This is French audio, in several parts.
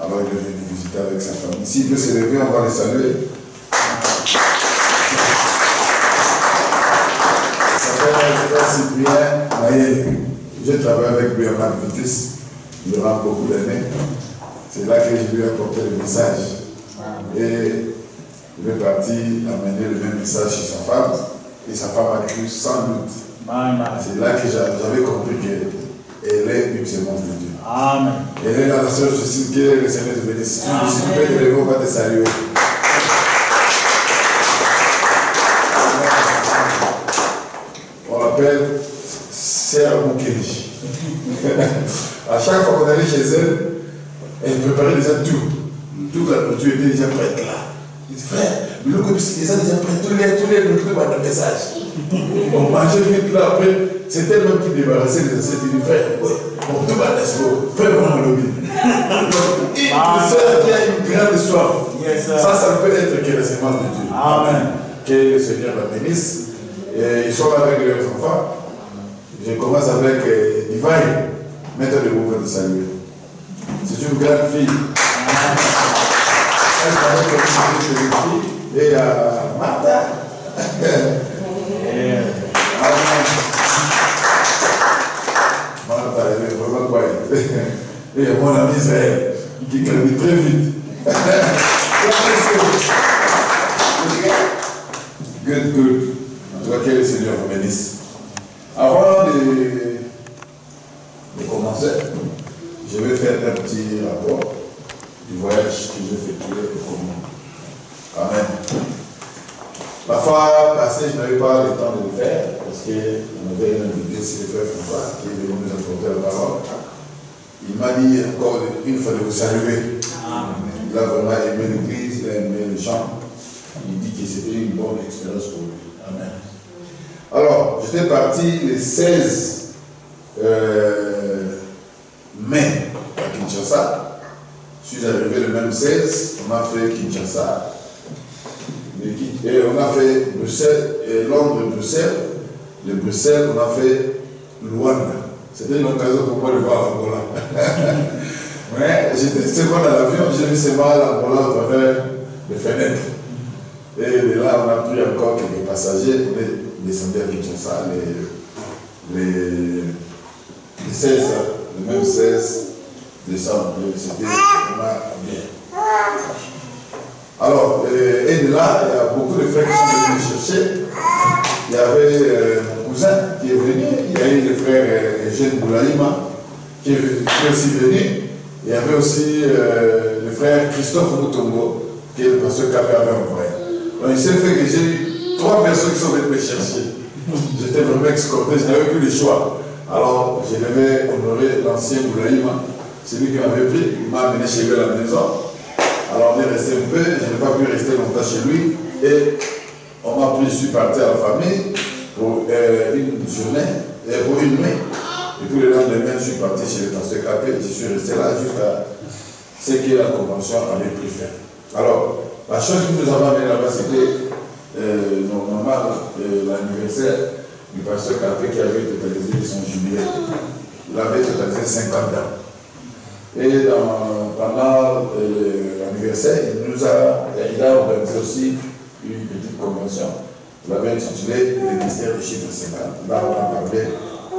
Alors il est venu visiter avec sa famille. S'il peut se lever, on va le saluer. Il s'appelle Cyprien. Je travaille avec lui à Marvitis durant beaucoup d'années. C'est là que je lui ai apporté le message. Et il est parti amener le même message chez sa femme. Et sa femme a cru sans doute. C'est là que j'avais compris qu'elle est une sémence de Dieu. Amen. Elle est dans la sœur Justine, que le Seigneur te bénisse. Si tu peux te lever, on va te saluer. On l'appelle Sœur Moukeli. à chaque fois qu'on allait chez elle, elle préparait déjà tout. Toute la nourriture était déjà prête là. Il dit, frère, le coup, ils ont déjà prêt tous les, tous les nourritures dans le message. On mangeait vite là, après, c'est tellement qu'il débarrassait les assiettes. Il dit, frère, ouais, bon, tout va d'assaut, fais vraiment le lobby. Une sœur qui a une grande soif. Yes. Ça, ça ne peut être que la sémence de Dieu. Amen. Que le Seigneur la bénisse. Et ils sont avec leurs enfants. Je commence avec euh, Divine. Mettez le mouvement de saluer. C'est une grande fille. Elle travaille comme une fille. Et euh, Martha. Et mon ami Israël qui grandit très vite. good, good. En tout cas, que le Seigneur vous bénisse. Avant de, de commencer, je vais faire un petit rapport du voyage que j'ai effectué au Congo. Amen. La fois passée, je n'avais pas le temps de le faire parce qu'on avait invité ici le frère François qui est venu nous apporter la parole. Il m'a dit encore une fois de vous saluer. Il a vraiment aimé l'église, il a aimé les gens. Il dit que c'était une bonne expérience pour lui. Amen. Alors, j'étais parti le 16 euh, mai à Kinshasa. Je suis arrivé le même 16. On a fait Kinshasa. Et on a fait Bruxelles, et Londres et Bruxelles. De Bruxelles, on a fait Luanda. C'était une occasion pour moi de voir l'Angola. Mais j'étais seulement dans l'avion, j'ai vu seulement l'Angola à travers les fenêtres. Et de là, on a pris encore quelques passagers. On est à Kinshasa les, les, les 16, le même 16 décembre. C'était vraiment bien. Alors, euh, et de là, il y a beaucoup de frères qui sont venus chercher. Il y avait euh, mon cousin qui est venu, il y a eu le frère euh, Eugène Qui est, aussi venu. Il y avait aussi euh, le frère Christophe Moutongo qui est le pasteur Capé avait envoyé. Donc il s'est fait que j'ai eu trois personnes qui sont venues me chercher. J'étais vraiment escorté, je n'avais plus le choix. Alors, je devais honorer l'ancien Boulaïma, celui qui m'avait pris, il m'a amené chez lui à la maison. Alors on est resté un peu, je n'ai pas pu rester longtemps chez lui. Et on m'a pris, je suis parti à la famille pour euh, une journée, et pour une nuit. Et puis le lendemain, je suis parti chez le pasteur Capé, je suis resté là jusqu'à ce que la convention avait pris fin. Alors, la chose qui nous a amené là-bas, c'était euh, normalement euh, l'anniversaire du pasteur Capé qui avait totalisé son jubilé. Il avait totalisé 50 ans. Et dans- pendant euh, l'anniversaire, il nous a, il a organisé aussi une petite convention. Il avait intitulé Le mystère du chiffre 50. Là, on a parlé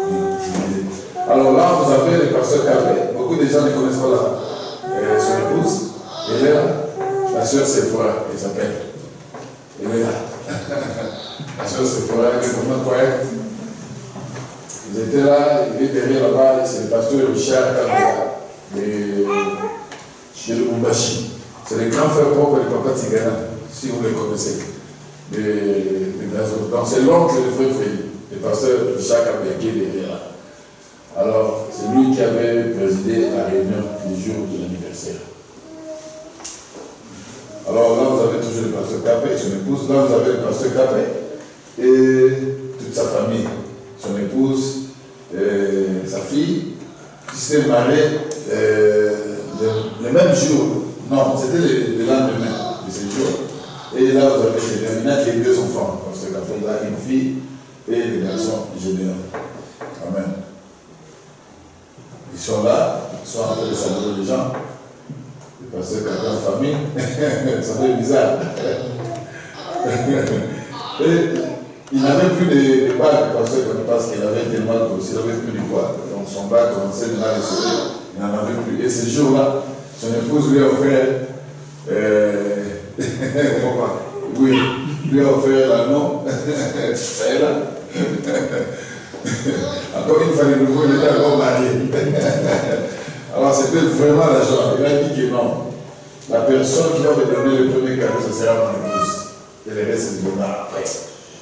du jubilé. Alors là, vous avez le pasteur Carré. Beaucoup de gens ne connaissent pas la, euh, son épouse. Elle est là. La sœur Sephora, elle s'appelle. Elle est là. la sœur Sephora, elle est vraiment croyante. Ils étaient là, il est derrière là-bas, c'est le pasteur Richard Kabila de chez le Mumbashi. C'est le grand frère propre de Papa Tigana, si vous le connaissez. De, de Gazo. Donc c'est l'oncle de frère Frédéric, le pasteur Richard Kabila qui est derrière là. Alors, c'est lui qui avait présidé la réunion du jour de l'anniversaire. Alors là, vous avez toujours le pasteur Capé et son épouse. Là, vous avez le pasteur Capé et toute sa famille. Son épouse, euh, sa fille, qui s'était mariée euh, le, même jour. Non, c'était le, le lendemain de ce jour. Et là, vous avez Général qui a deux enfants. Pasteur Capé, il a une fille et le garçon Général. Amen. Ils sont là, ils sont en train de saluer les gens. Le pasteur en famille, ça fait bizarre. Et il n'avait plus de, de parce qu'il avait tellement grossi, il n'avait plus de poids. Donc son bague commençait déjà à il n'en avait plus. Et ce jour-là, son épouse lui a offert, euh, oui, lui a offert l'anneau, ça là. Encore une fois, de nouveau, il était encore marié. Alors c'était vraiment la joie. Il a dit que non. La personne qui va me le premier cadeau, ce sera mon épouse. Et le reste, il donnera après.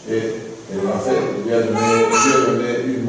Et elle m'a fait, il il lui a donné une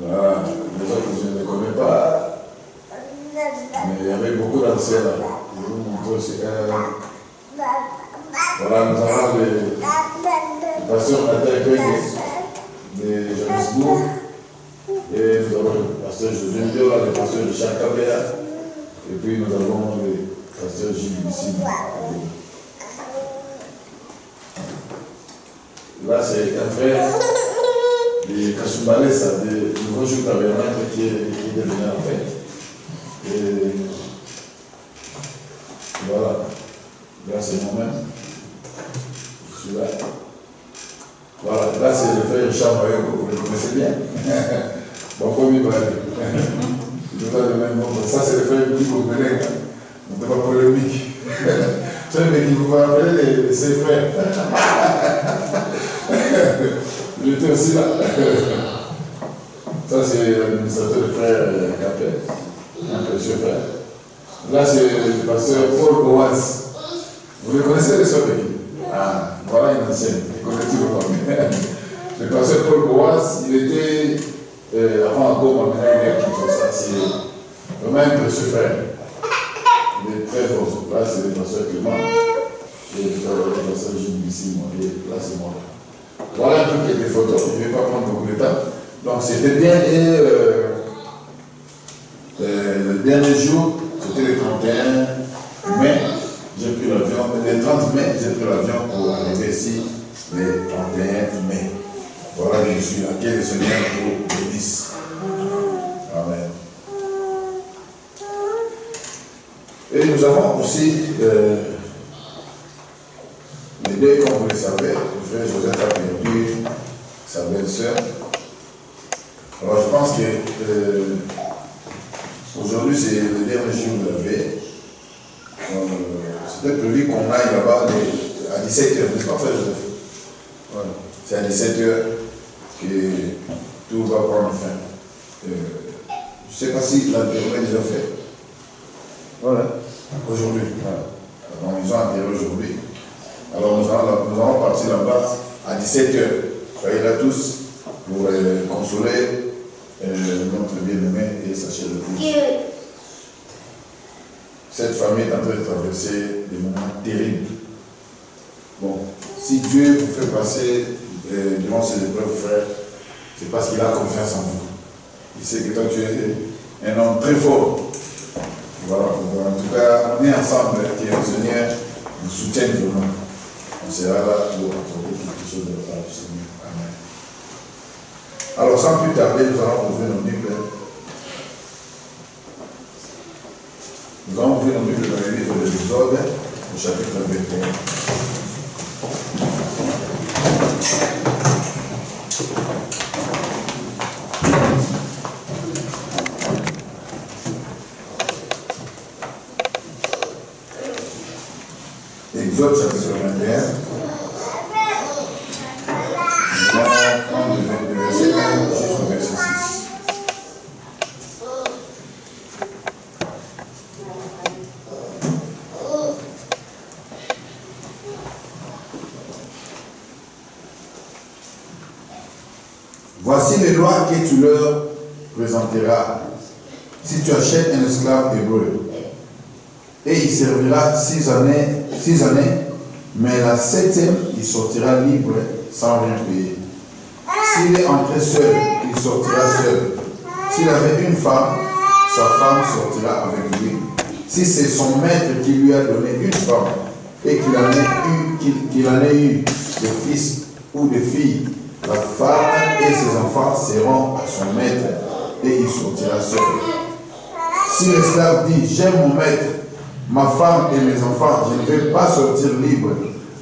Voilà, les autres, je ne les connais pas. Mais il y avait beaucoup d'anciens là. Je vous montrer aussi. Euh, voilà, nous avons le, le pasteur Nathan Kwenge de Johannesburg. Et nous avons le pasteur José Ndiola, le pasteur de Chakabea. Et puis nous avons le pasteur Gilles ici. Là, c'est un frère de Kasumbalesa, Jour Tabernacle qui est, qui est devenu en fait. Et voilà. Là, c'est moi-même. Je suis là. Voilà. Là, c'est le frère Richard. Vous le connaissez bien. bon, comme il va. Il doit le même nom. Ça, c'est le frère Louis Gobelet. On ne pas polémique. Sais, mais il vous va rappeler les, ses frères. Il était aussi là. C'est l'administrateur frère Capel. Un précieux frère. Là, c'est le pasteur Paul Boaz. Vous le connaissez, les soeurs Ah, voilà une ancienne. Tout le monde. Le pasteur Paul Boaz, il était, euh, avant encore, maintenant il est à Kinshasa. C'est vraiment un précieux frère. Il est très bon. Là, c'est le pasteur Clément. Et le pasteur Jim ici, moi. Et là, c'est moi. Voilà un peu quelques photos. Je ne vais pas prendre beaucoup de temps. Donc, c'était bien. Et euh, le dernier jour, c'était le 31 mai, j'ai pris l'avion. Le 30 mai, j'ai pris l'avion pour arriver ici le 31 mai. Voilà, je suis là. Que le Seigneur vous bénisse. Amen. Et nous avons aussi euh, les deux, comme vous le savez, le frère Joseph a perdu sa belle-sœur. Alors je pense que euh, aujourd'hui c'est le dernier jour de la. Euh, C'était prévu qu'on aille là-bas à 17h, n'est-ce pas frère Joseph? Voilà. C'est à 17h que tout va prendre fin. Euh, je ne sais pas si l'enterrement est déjà fait. Voilà. Aujourd'hui. Donc ils ont enterré aujourd'hui. Alors nous allons, nous allons partir là-bas à 17h. Soyez là tous pour euh, consoler euh, notre bien-aimé et sa chère Cette famille est en train de traverser des moments terribles. Bon, si Dieu vous fait passer euh, durant ces épreuves, frère, c'est parce qu'il a confiance en vous. Il sait que toi tu es un homme très fort. Voilà, en tout cas, on est ensemble, que le Seigneur nous soutienne vraiment. On sera là pour apporter quelque chose de la part du Seigneur. Amen. Alors, sans plus tarder, nous allons ouvrir nos Bibles. Nous allons ouvrir nos Bibles dans le livre de l'Exode, au chapitre 21. Exode chapitre 21. Nous allons prendre le verset 1 jusqu'au verset 6. Voici les lois que tu leur présenteras si tu achètes un esclave hébreu. Et il six années six années, mais la septième, il sortira libre sans rien payer. S'il est entré seul, il sortira seul. S'il avait une femme, sa femme sortira avec lui. Si c'est son maître qui lui a donné une femme et qu'il en, ait eu, en ait eu fils ou de filles, la femme et ses enfants seront à son maître et il sortira seul. Si l'esclave dit, j'aime mon maître, ma femme et mes enfants, je ne vais pas sortir libre.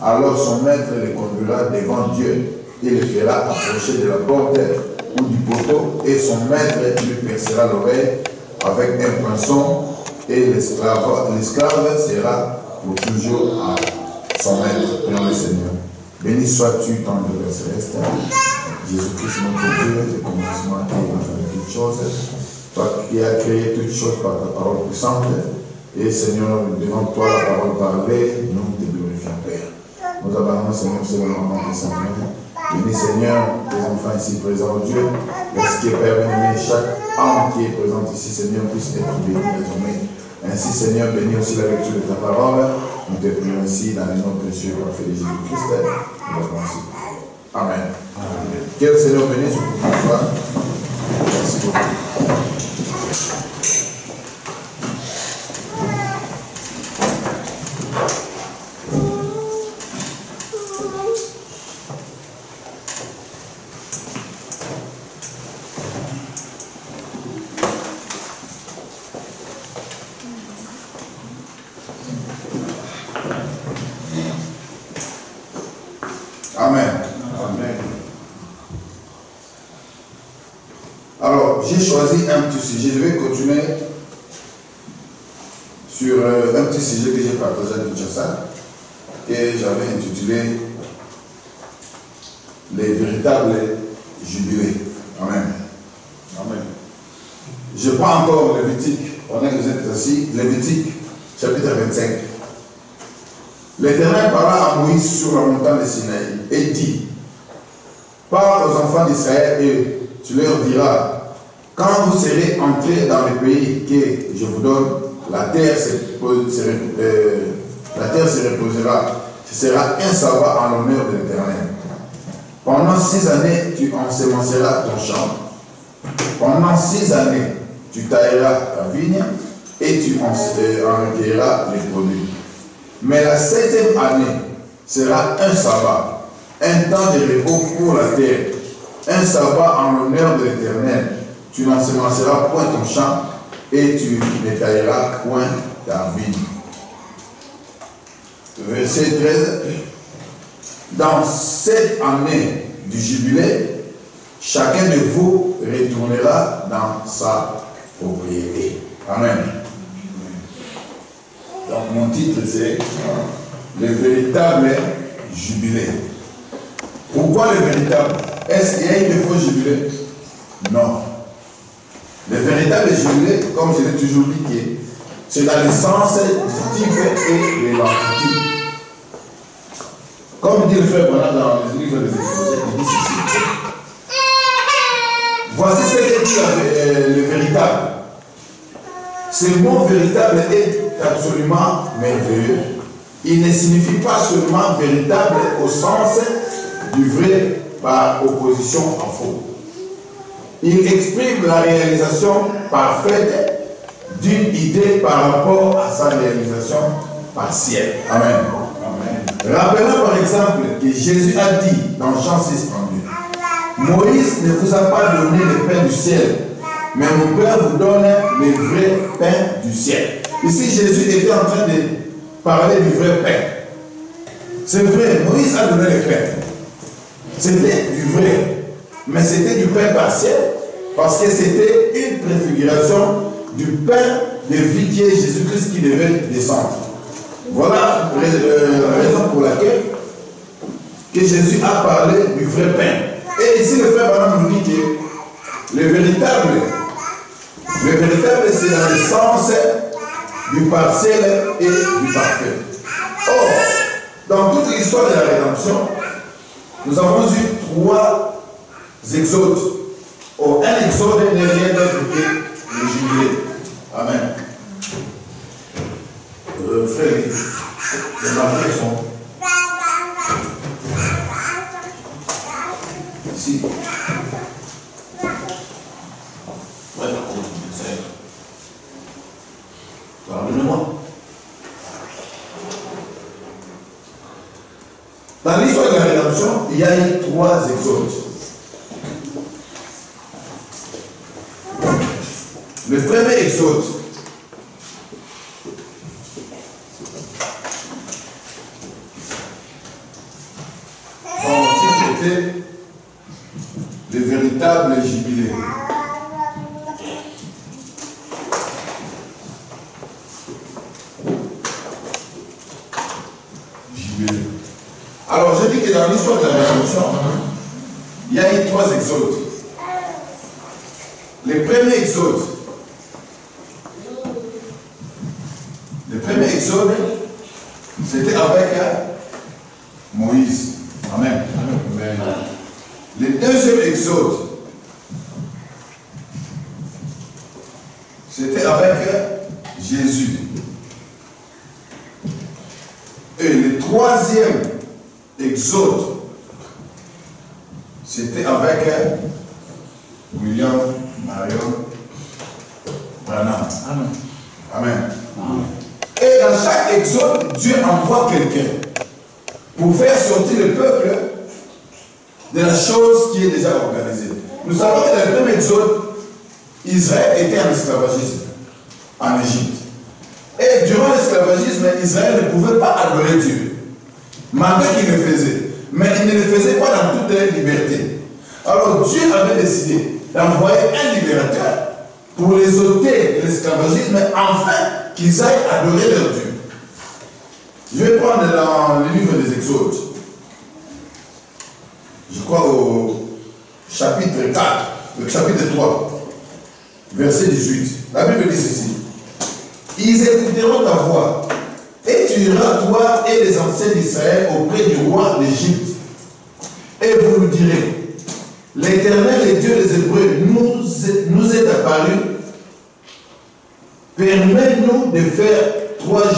Alors son maître les conduira devant Dieu et les fera approcher de la porte ou du poteau et son maître lui percera l'oreille avec un poinçon et l'esclave sera pour toujours à son maître. Prions le Seigneur. Béni sois-tu, ton Père céleste. Jésus-Christ, notre Dieu, le commencement et la fin de toutes choses. Toi qui as créé toutes choses par ta parole puissante. Et Seigneur, devant toi, la parole parlée, nous te glorifions, Père. Nous abandonnons, Seigneur, sur le moment de Saint-Père. Bénis, Seigneur, les enfants ici présents, Dieu. Laisse que, Père béni, chaque âme qui est présente ici, Seigneur, puisse être béni désormais. Ainsi, Seigneur, bénis aussi la lecture de ta parole. Nous te prions ainsi dans le nom précieux parfait de Jésus-Christ. Amen. Amen. Que le Seigneur bénisse pour toi. Merci beaucoup. Un petit sujet. Je vais continuer sur euh, un petit sujet que j'ai partagé à Kinshasa et j'avais intitulé Les véritables jubilés. Amen. Amen. Je prends encore Lévitique. On que vous êtes assis. Lévitique, chapitre 25. L'Éternel parla à Moïse sur la montagne de Sinaï et dit Parle aux enfants d'Israël et tu leur diras quand vous serez entrés dans le pays que je vous donne, la terre se, euh, la terre se reposera. Ce sera un sabbat en l'honneur de l'Éternel. Pendant six années, tu ensemenceras ton champ. Pendant six années, tu tailleras ta vigne et tu en recueilleras les produits. Mais la septième année sera un sabbat, un temps de repos pour la terre, un sabbat en l'honneur de l'Éternel. Tu n'ensemenceras point ton champ et tu ne point ta vigne. Verset 13. Dans cette année du jubilé, chacun de vous retournera dans sa propriété. Amen. Donc mon titre c'est le véritable jubilé. Pourquoi le véritable? Est-ce qu'il y a une faux jubilé Non. Le véritable jubilé, comme je l'ai toujours dit, c'est dans le sens du type et de l'entité. Comme dit le frère pendant dans le livre des exposés, il dit ceci. Voici ce que dit euh, le véritable. Ce mot véritable est absolument merveilleux. Il ne signifie pas seulement véritable au sens du vrai par opposition à faux. Il exprime la réalisation parfaite d'une idée par rapport à sa réalisation partielle. Amen. Amen. Rappelons par exemple que Jésus a dit dans Jean 6, 32, Moïse ne vous a pas donné le pain du ciel, mais mon Père vous donne le vrai pain du ciel. Ici, Jésus était en train de parler du vrai pain. C'est vrai, Moïse a donné le pain. C'était du vrai, mais c'était du pain partiel, parce que c'était une préfiguration du pain de vie qui est Jésus-Christ qui devait descendre. Voilà euh, la raison pour laquelle que Jésus a parlé du vrai pain. Et ici, le frère Banan nous dit que le véritable, le véritable, c'est dans le sens du partiel et du parfait. Or, dans toute l'histoire de la rédemption, nous avons eu trois exodes. Or, un exode n'est rien d'autre que le jubilé. Amen. Euh, frère, les marqués sont ici. Pardonnez-moi. Dans l'histoire de la rédemption, il y a eu trois exodes. Le premier exode,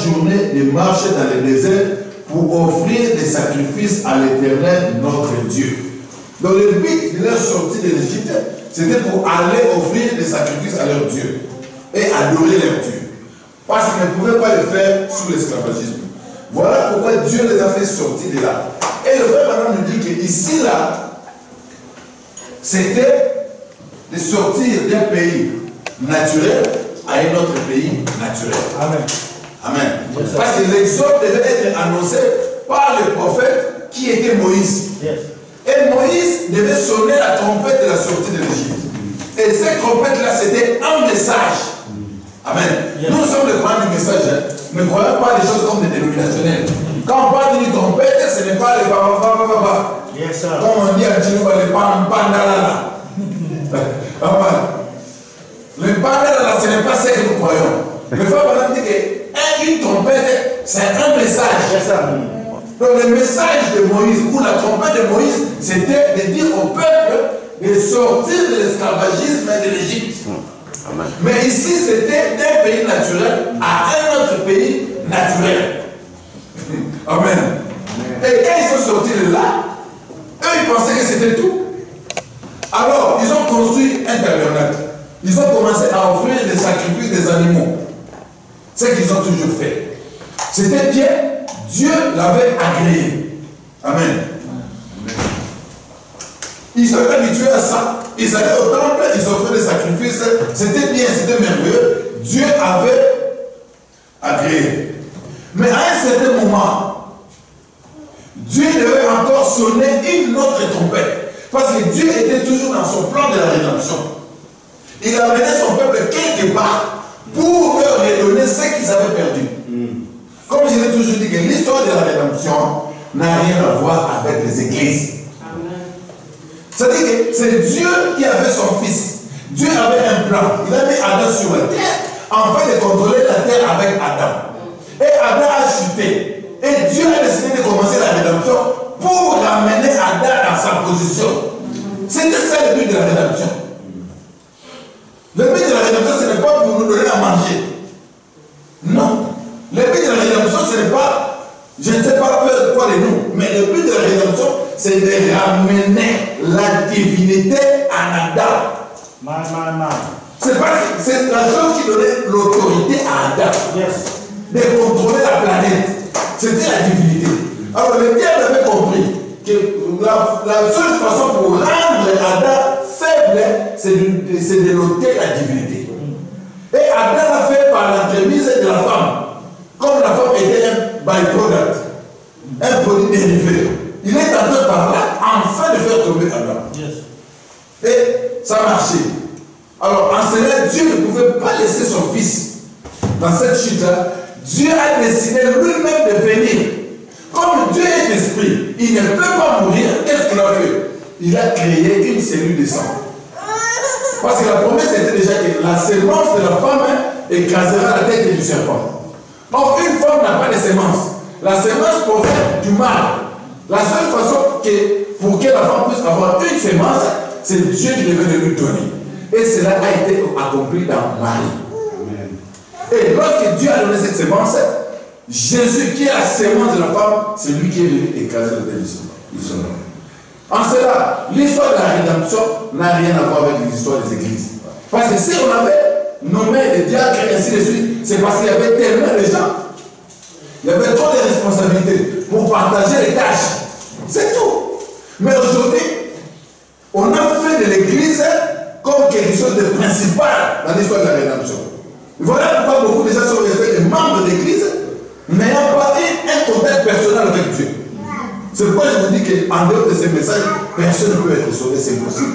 trois journées de marche dans le désert pour offrir des sacrifices à l'Éternel, notre Dieu. Donc le but de leur sortie de l'Égypte, c'était pour aller offrir des sacrifices à leur Dieu. et adorer leur Dieu. Parce qu'ils ne pouvaient pas le faire sous l'esclavagisme. Voilà pourquoi Dieu les a fait sortir de là. Et le frère maintenant nous dit que ici, là, c'était de sortir d'un pays naturel à un autre pays naturel. Amen. Amen. Parce que l'exode devait être annoncé par le prophète qui était Moïse. Yes. Et Moïse devait sonner la trompette de la sortie de l'Égypte. Et cette trompette-là, c'était un message. Amen. Yes. Nous sommes les croyants du message. hein. Ne croyons pas les choses comme des dénominationnels. Quand on parle d'une trompette, ce n'est pas les papa, papa, papa. Yes, sir. Comme on dit à les pam, pandalala. Amen. Le pandalala, ce n'est pas ce que nous croyons. Le frère Madame dit qu'une trompette, c'est un message. Yes, sir. Donc le message de Moïse, ou la trompette de Moïse, c'était de dire au peuple de sortir de l'esclavagisme de l'Égypte. Mais ici, c'était d'un pays naturel à un autre pays naturel. Amen. Et quand ils sont sortis de là, eux, ils pensaient que c'était tout. Alors, ils ont construit un tabernacle. Ils ont commencé à offrir des sacrifices des animaux. Ce qu'ils ont toujours fait. C'était bien. Dieu l'avait agréé. Amen. Ils s'étaient habitués à ça. Ils allaient au temple, ils offraient des sacrifices. C'était bien, c'était merveilleux. Dieu avait agréé. Mais à un certain moment, Dieu devait encore sonner une autre trompette. Parce que Dieu était toujours dans son plan de la rédemption. Il amenait son peuple quelque part pour leur redonner ce qu'ils avaient perdu. Comme je l'ai toujours dit, que l'histoire de la rédemption n'a rien à voir avec les églises. C'est-à-dire que c'est Dieu qui avait son fils. Dieu avait un plan. Il a mis Adam sur la terre afin de contrôler la terre avec Adam. Et Adam a chuté. Et Dieu a décidé de commencer la rédemption pour ramener Adam dans sa position. C'était ça le but de la rédemption. Le but de la rédemption, ce n'est pas pour nous donner à manger. Non. Le but de la rédemption, ce n'est pas, je ne sais pas faire quoi de nous, mais le but de la rédemption, c'est de ramener la divinité en Adam. C'est pas, c'est la chose qui donnait l'autorité à Adam Yes. de contrôler la planète. C'était la divinité. Alors le diable avait compris que la, la seule façon pour rendre Adam faible, c'est de, de noter la divinité. Et Adam l'a fait par l'entremise de la femme. Comme la femme était un byproduct, un produit dérivé. Il est entré par là afin de faire tomber Adam. Yes. Et ça marchait. Alors, en cela, Dieu ne pouvait pas laisser son fils dans cette chute-là. Dieu a décidé lui-même de venir. Comme Dieu est esprit, il ne peut pas mourir. Qu'est-ce qu'il a fait? Il a créé une cellule de sang. Parce que la promesse était déjà que la sémence de la femme écrasera la tête du serpent. Or, une femme n'a pas de sémence. La sémence provient du mal. La seule façon que, pour que la femme puisse avoir une sémence, c'est Dieu qui devait lui donner. Et cela a été accompli dans Marie. Et lorsque Dieu a donné cette sémence, Jésus, qui est la sémence de la femme, c'est lui qui est venu écraser le tête du serpent. En cela, l'histoire de la rédemption n'a rien à voir avec l'histoire des églises. Parce que si on avait nommé des diacres et ainsi de suite, c'est parce qu'il y avait tellement de gens. Il y avait trop de responsabilités pour partager les tâches. C'est tout. Mais aujourd'hui, on a fait de l'église comme quelque chose de principal dans l'histoire de la rédemption. Voilà pourquoi beaucoup de gens sont restés des membres d'église, n'ayant pas eu un contact personnel avec Dieu. C'est pourquoi je vous dis qu'en dehors de ces messages, personne ne peut être sauvé, c'est impossible.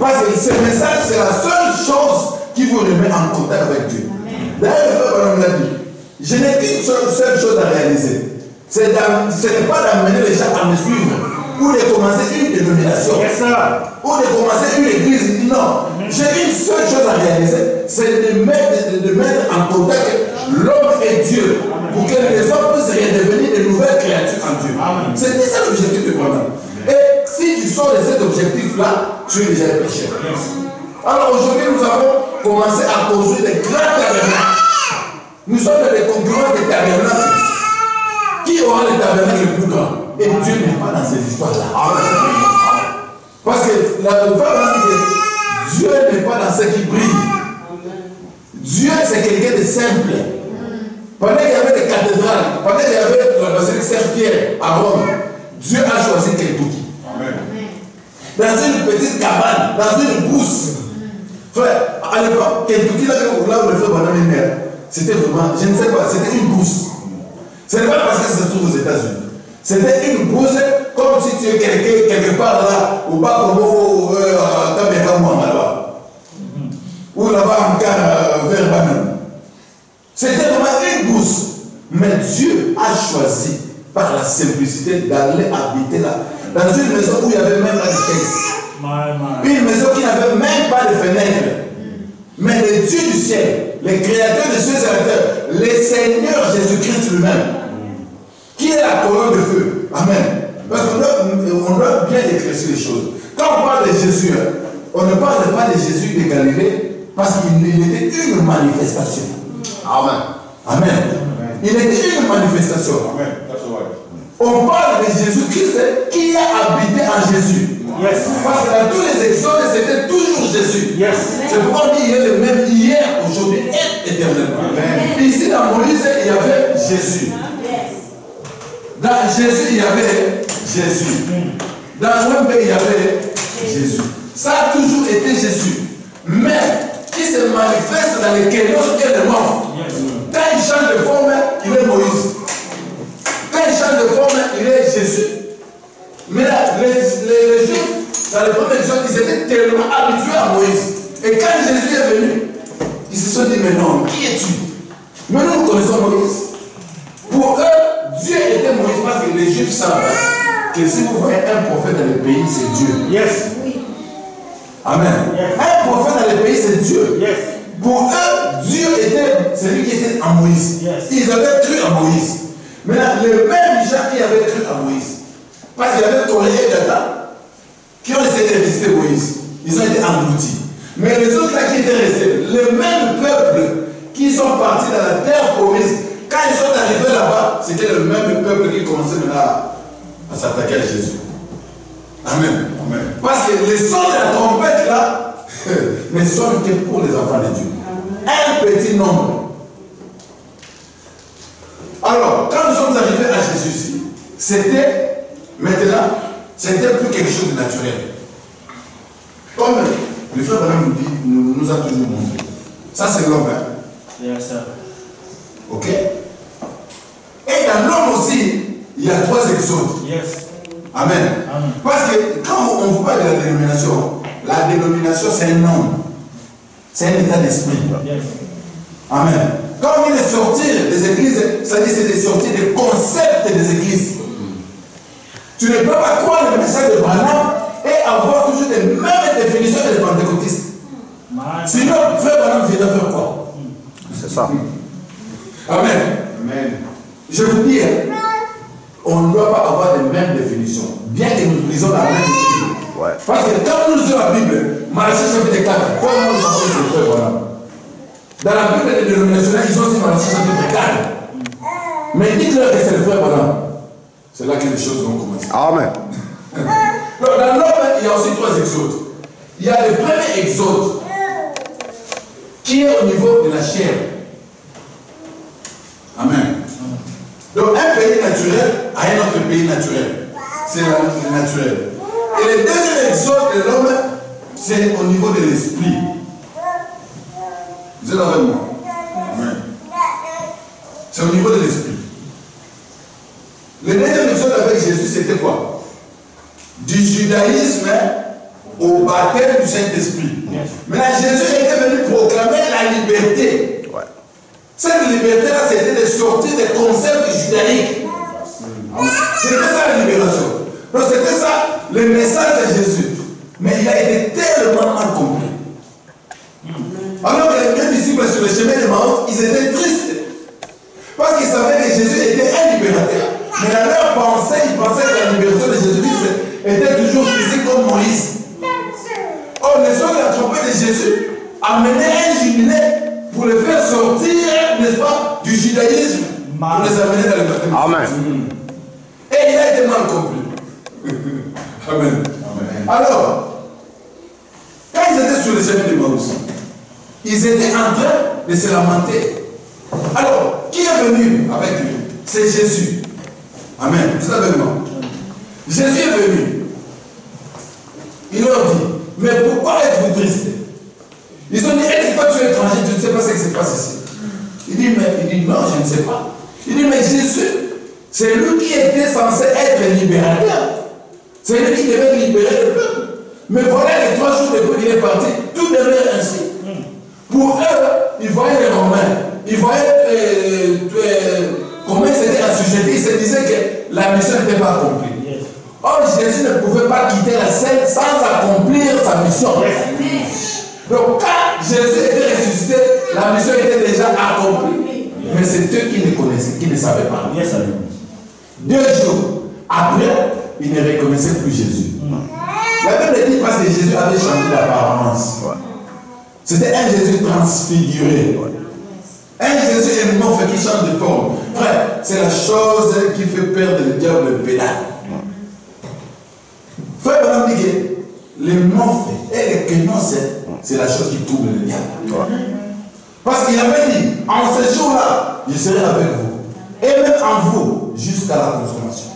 Parce que ces messages, c'est la seule chose qui vous remet en contact avec Dieu. D'ailleurs, le frère l'a dit, je n'ai qu'une seule, seule chose à réaliser. Ce n'est pas d'amener les gens à me suivre ou de commencer une dénomination Yes, ou de commencer une église. Non. J'ai une seule chose à réaliser, c'est de mettre, de, de mettre en contact l'homme et Dieu pour que les hommes puissent redevenir de nouvelles créatures en Dieu. C'était ça l'objectif de Branham. Et si tu sors de cet objectif-là, tu es déjà pécheur. Alors aujourd'hui, nous avons commencé à construire des grands tabernacles. Nous sommes des concurrents des tabernacles. Qui aura le tabernacle le plus grand? Et Dieu n'est pas dans ces histoires-là. Parce que la femme a dit que Dieu n'est pas dans ce qui brille. Dieu, c'est quelqu'un de simple. Pendant qu'il y avait des cathédrales, pendant qu'il y avait la basilique Saint-Pierre à Rome, Dieu a choisi Kentucky. Dans une petite cabane, dans une brousse. Frère, à l'époque, Kentucky, là, où le frère né, c'était vraiment, je ne sais pas, c'était une brousse. Ce n'est pas parce que ça se trouve aux États-Unis. C'était une brousse comme si tu es quelque, quelque part là, ou pas comme au Tabeka là-bas. Ou là-bas encore vers Banan. C'était vraiment une brousse. Mais Dieu a choisi par la simplicité d'aller habiter là. Dans une maison où il n'y avait même pas de chaise. Une maison qui n'avait même pas de fenêtre. Mais le Dieu du ciel, le créateur de cieux et le Seigneur Jésus-Christ lui-même, qui est la colonne de feu. Amen. Parce qu'on doit, on doit bien éclaircir les choses. Quand on parle de Jésus, hein, on ne parle pas de Jésus de Galilée parce qu'il était une manifestation. Amen. Amen. Il était une manifestation. Amen. That's right. On parle de Jésus-Christ qui a habité en Jésus. Yes. Parce que dans tous les exodes, c'était toujours Jésus. Yes. C'est pourquoi on dit qu'il est le même hier, aujourd'hui et éternellement. Amen. Ici, dans Moïse, il y avait Jésus. Dans Jésus, il y avait Jésus. Dans Wembe, il y avait Jésus. Ça a toujours été Jésus. Mais qui se manifeste dans les kénos et les morts. Quand il change de forme, il est Moïse. Quand il change de forme, il est Jésus. Mais là, les, les, les Juifs, dans les premiers jours, ils étaient tellement habitués à Moïse. Et quand Jésus est venu, ils se sont dit, mais non, qui es-tu? Mais nous, nous connaissons Moïse. Pour eux, Dieu était Moïse parce que les Juifs savent que si vous voyez un prophète dans le pays, c'est Dieu. Yes. Amen. Yes. Un prophète dans le pays, c'est Dieu. Yes. Pour eux, Dieu était celui qui était en Moïse. Yes. Ils avaient cru en Moïse. Maintenant, les mêmes gens qui avaient cru en Moïse, parce qu'il y avait Corée et Data, qui ont essayé de visiter Moïse, ils ont été engloutis. Mais les autres là qui étaient restés, le même peuple qui sont partis dans la terre promise, quand ils sont arrivés là-bas, c'était le même peuple qui commençait maintenant à, s'attaquer à Jésus. Amen. Amen. Parce que les sons de la trompette là ne sonnent que pour les enfants de Dieu. Un petit nombre. Alors, quand nous sommes arrivés à Jésus ici, c'était maintenant, c'était plus quelque chose de naturel. Comme le frère Branham nous, dit, nous, nous a toujours montré. Ça, c'est l'homme. hein. Yes, sir. Ok Et dans l'homme aussi, il y a trois exodes. Yes. Amen. Amen. Parce que quand on vous parle de la dénomination, la dénomination c'est un nom. C'est un état d'esprit. Yes. Amen. Quand on dit de sortir des églises, ça dit c'est de sortir des concepts des églises. Tu ne peux pas croire le message de Branham et avoir toujours les mêmes définitions que les pentecôtistes. Man. Sinon, frère Branham viendra faire quoi? C'est ça. Amen. Amen. Je vous dis, on ne doit pas avoir les mêmes définitions, bien que nous lisons la même Bible. Ouais. Parce que quand nous lisons la Bible, Malachi chapitre 4, comment nous avons ce frère voilà. Dans la Bible des dénominations, ils ont dit Malachi chapitre 4. Mais dites-leur que c'est le frère voilà. C'est là que les choses vont commencer. Amen. Donc, dans l'homme, il y a aussi trois exodes. Il y a le premier exode qui est au niveau de la chair. Amen. Donc un pays naturel a un autre pays naturel. C'est le naturel. Et le deuxième exode de l'homme, c'est au niveau de l'esprit. Vous êtes avec moi? Amen. C'est au niveau de l'esprit. Le deuxième exode avec Jésus, c'était quoi? Du judaïsme au baptême du Saint-Esprit. Maintenant, Jésus était venu proclamer la liberté. Cette liberté-là, c'était de sortir des concepts judaïques. C'était ça la libération. C'était ça le message de Jésus. Mais il a été tellement mal compris. Alors que les deux disciples sur le chemin de Mahout, ils étaient tristes. Parce qu'ils savaient que Jésus était un libérateur. Mais dans leur pensée, ils pensaient que la libération de Jésus-Christ était toujours physique comme Moïse. Or, le son de la trompette de Jésus amenait un jubilé pour les faire sortir, n'est-ce pas, du judaïsme, pour les amener dans le baptême. Amen. Et il a été mal compris. Amen. Amen. Alors, quand ils étaient sur le chemin de Maouss, ils étaient en train de se lamenter. Alors, qui est venu avec lui C'est Jésus. Amen. C'est avec moi. Jésus est venu. Il leur dit, mais pourquoi êtes-vous triste Ils ont dit, est-ce que toi tu es étranger, tu ne sais pas ce qui se passe ici Il dit, mais il dit, non, je ne sais pas. Il dit, mais Jésus, c'est lui qui était censé être libérateur. C'est lui qui devait libérer le peuple. Mais voilà les trois jours depuis qu'il est parti, tout demeure ainsi. Pour eux, ils voyaient les Romains, ils voyaient euh, euh, comment ils étaient assujettis, ils se disaient que la mission n'était pas accomplie. Or, Jésus ne pouvait pas quitter la scène sans accomplir sa mission. Donc, quand Jésus était ressuscité, la mission était déjà accomplie. Mais c'est eux qui ne connaissaient, qui ne savaient pas. Deux jours après, ils ne reconnaissaient plus Jésus. La Bible dit parce que Jésus avait changé d'apparence. C'était un Jésus transfiguré. Un Jésus énorme qui change de forme. Frère, c'est la chose qui fait perdre le diable le pédale. Frère, madame dit que les morts et les canons, c'est la chose qui trouble le diable. Parce qu'il avait dit, en ce jour-là, je serai avec vous. Et même en vous, jusqu'à la consommation.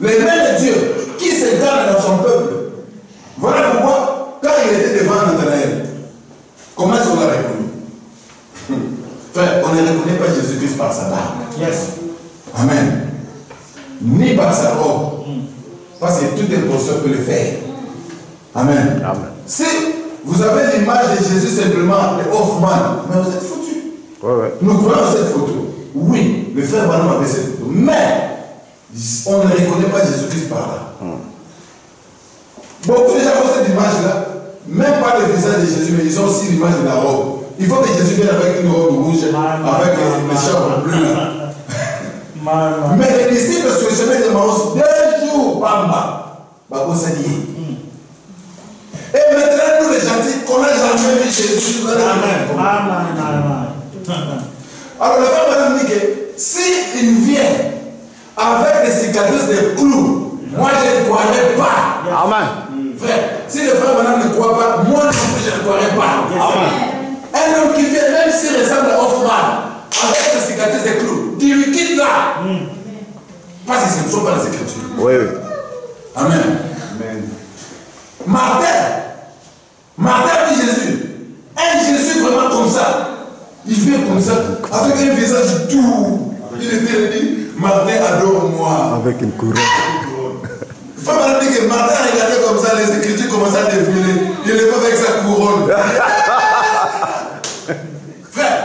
Les mains de Dieu qui se garde dans son peuple. Voilà pourquoi, quand il était devant Nathanaël, comment est-ce qu'on l'a reconnu? Frère, on ne reconnaît pas Jésus-Christ par sa barbe. Yes. Amen. Ni par sa robe. Parce que tout imposteur peut le faire. Amen. Amen. Si vous avez l'image de Jésus simplement, le Hoffman, mais vous êtes foutu. Ouais, ouais. Nous croyons cette photo. Oui, le frère Branham avait cette photo. Mais on ne reconnaît pas Jésus-Christ par là. Beaucoup de gens ont cette image-là, même pas le visage de Jésus, mais ils ont aussi l'image de la robe. Il faut que Jésus vienne avec une robe rouge, avec les. Man, man. Mais les disciples sur le chemin de Maus, deux jours, bamba, babo s'allier. Et maintenant, nous les gentils, qu'on n'a jamais vu Jésus main. Amen, amen. Alors la femme madame dit que s'il vient avec des cicatrices de clous, moi je ne croirais pas. Amen. Frère, si le frère madame ne croit pas, moi non plus je ne croirais pas. Amen. Un homme qui vient, même s'il ressemble à Hoffman, avec ses cicatrices de clous, dis-lui quitte là. Parce que ce ne sont pas les écritures. Oui, oui. Amen. Martin, Martin dit Jésus. Un Jésus vraiment comme ça. Il vient comme ça, avec un visage tout. Il était dit, Martin adore moi. Avec une couronne. Faut me dire que Martin regardait comme ça, les écritures commençaient à défiler. Il est pas avec sa couronne. Frère,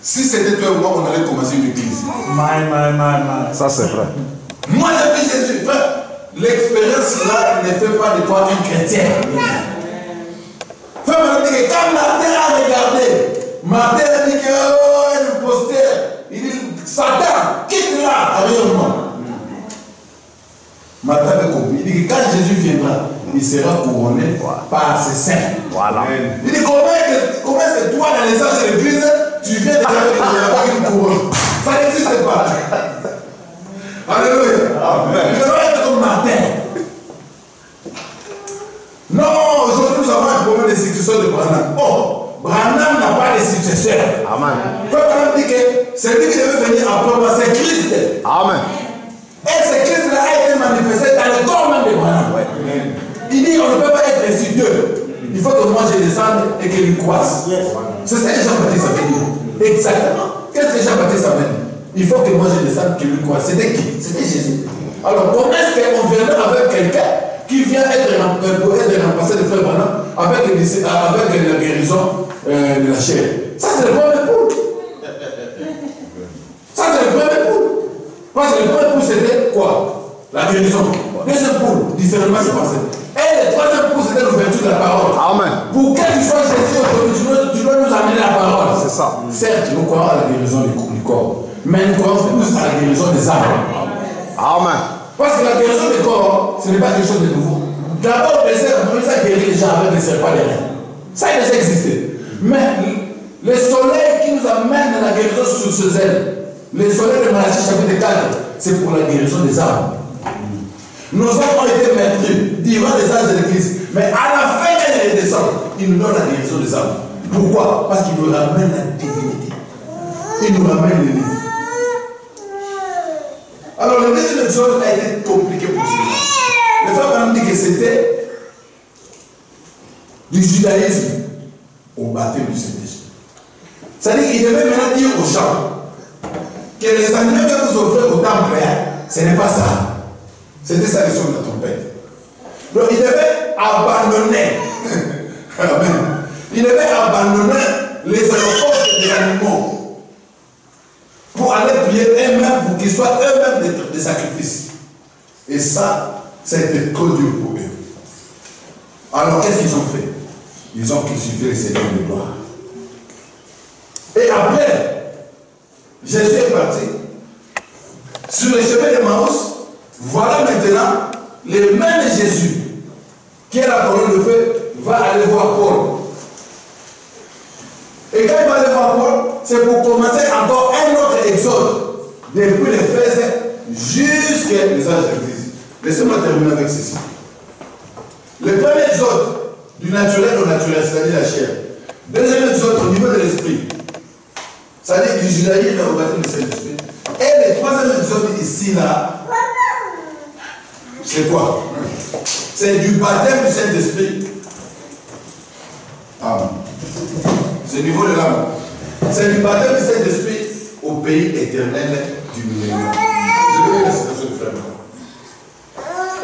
si c'était toi ou moi, on allait commencer une église. Man, man. Ça, c'est vrai. Moi, j'ai vu Jésus. Frère, l'expérience là ne fait pas de toi un chrétien. On dit que quand Martin a regardé, Martin a dit que, oh, imposteur. Il dit, Satan, quitte là, arrière moi. Martin avait compris. Il dit que quand Jésus viendra, il sera couronné par ses saints. Voilà. Il dit comment est-ce que, toi, dans les anges de l'église, tu viens avec, avec une couronne? Ça n'existe pas. Alléluia. Il doit être comme Martin. Non, aujourd'hui nous avons un problème de successeur de Branham. Oh, Branham n'a pas de successeur. Amen. Frère Branham dit que c'est lui qui devait venir après moi, c'est Christ. Amen. Et ce Christ-là a été manifesté dans le corps même de Branham. Il dit on ne peut pas être ainsi deux. Il faut que moi je descende et que lui croisse. C'est ça que Jean-Baptiste avait dit. Exactement. Qu'est-ce que Jean-Baptiste avait dit? Il faut que moi je descende que lui croisse. C'était qui? C'était Jésus. Alors comment est-ce qu'on viendrait avec quelqu'un qui vient être, euh, pour être remplacé de frère Branham avec, lycée- avec la guérison euh, de la chair? Ça c'est le premier pour. Ça, c'est le premier poule. Parce que le premier poule, c'était quoi? La guérison. Deuxième poule, discernement se passait. Et le troisième poule, c'était l'ouverture de la parole. Amen. Pour que tu sois Jésus tu dois, tu dois nous amener la parole. C'est ça. Certes, nous croyons à la guérison du, du corps, mais nous croyons plus à la guérison des âmes. Amen. Parce que la guérison du corps, ce n'est pas quelque chose de nouveau. D'abord, le serpent, on a guéri les gens avec des serpents des reins. Ça a déjà existé. Mais le soleil qui nous amène à la guérison sur ce zèle, le soleil de Malachie chapitre 4, c'est pour la guérison des âmes. Nos âmes ont été maîtris durant les âges de l'Église. Mais à la fin, quand redescendent, ils nous donnent la guérison des âmes. Pourquoi? Parce qu'il nous ramène la divinité. Il nous ramène le. Alors le deuxième exode a été compliqué pour celui-là. Le frère Branham dit que c'était du judaïsme au baptême du Saint-Esprit. C'est-à-dire qu'il devait maintenant dire aux gens que les animaux que vous offrez au temple, ce n'est pas ça. C'était ça le son de la trompette. Donc il devait abandonner. Amen. Il devait abandonner les holocaustes des animaux pour aller prier eux-mêmes, pour qu'ils soient eux-mêmes des, sacrifices. Et ça, été trop pour eux. Alors qu'est-ce qu'ils ont fait? Ils ont crucifié le Seigneur de gloire. Et après, Jésus est parti. Sur le chemin de Maus, voilà maintenant le même Jésus, qui est la colonne de feu, va aller voir Paul. Et quand il va aller voir Paul, c'est pour commencer encore un autre exode, depuis les Fès jusqu'à les âges d'Église. Laissez-moi terminer avec ceci. Le premier exode, du naturel au naturel, c'est-à-dire la chair. Deuxième exode, au niveau de l'esprit, c'est-à-dire du judaïsme au baptême du Saint-Esprit. Et le troisième exode ici, là, c'est quoi? C'est du baptême du Saint-Esprit. Amen. C'est au niveau de l'âme. C'est du Saint-Esprit au pays éternel du frère.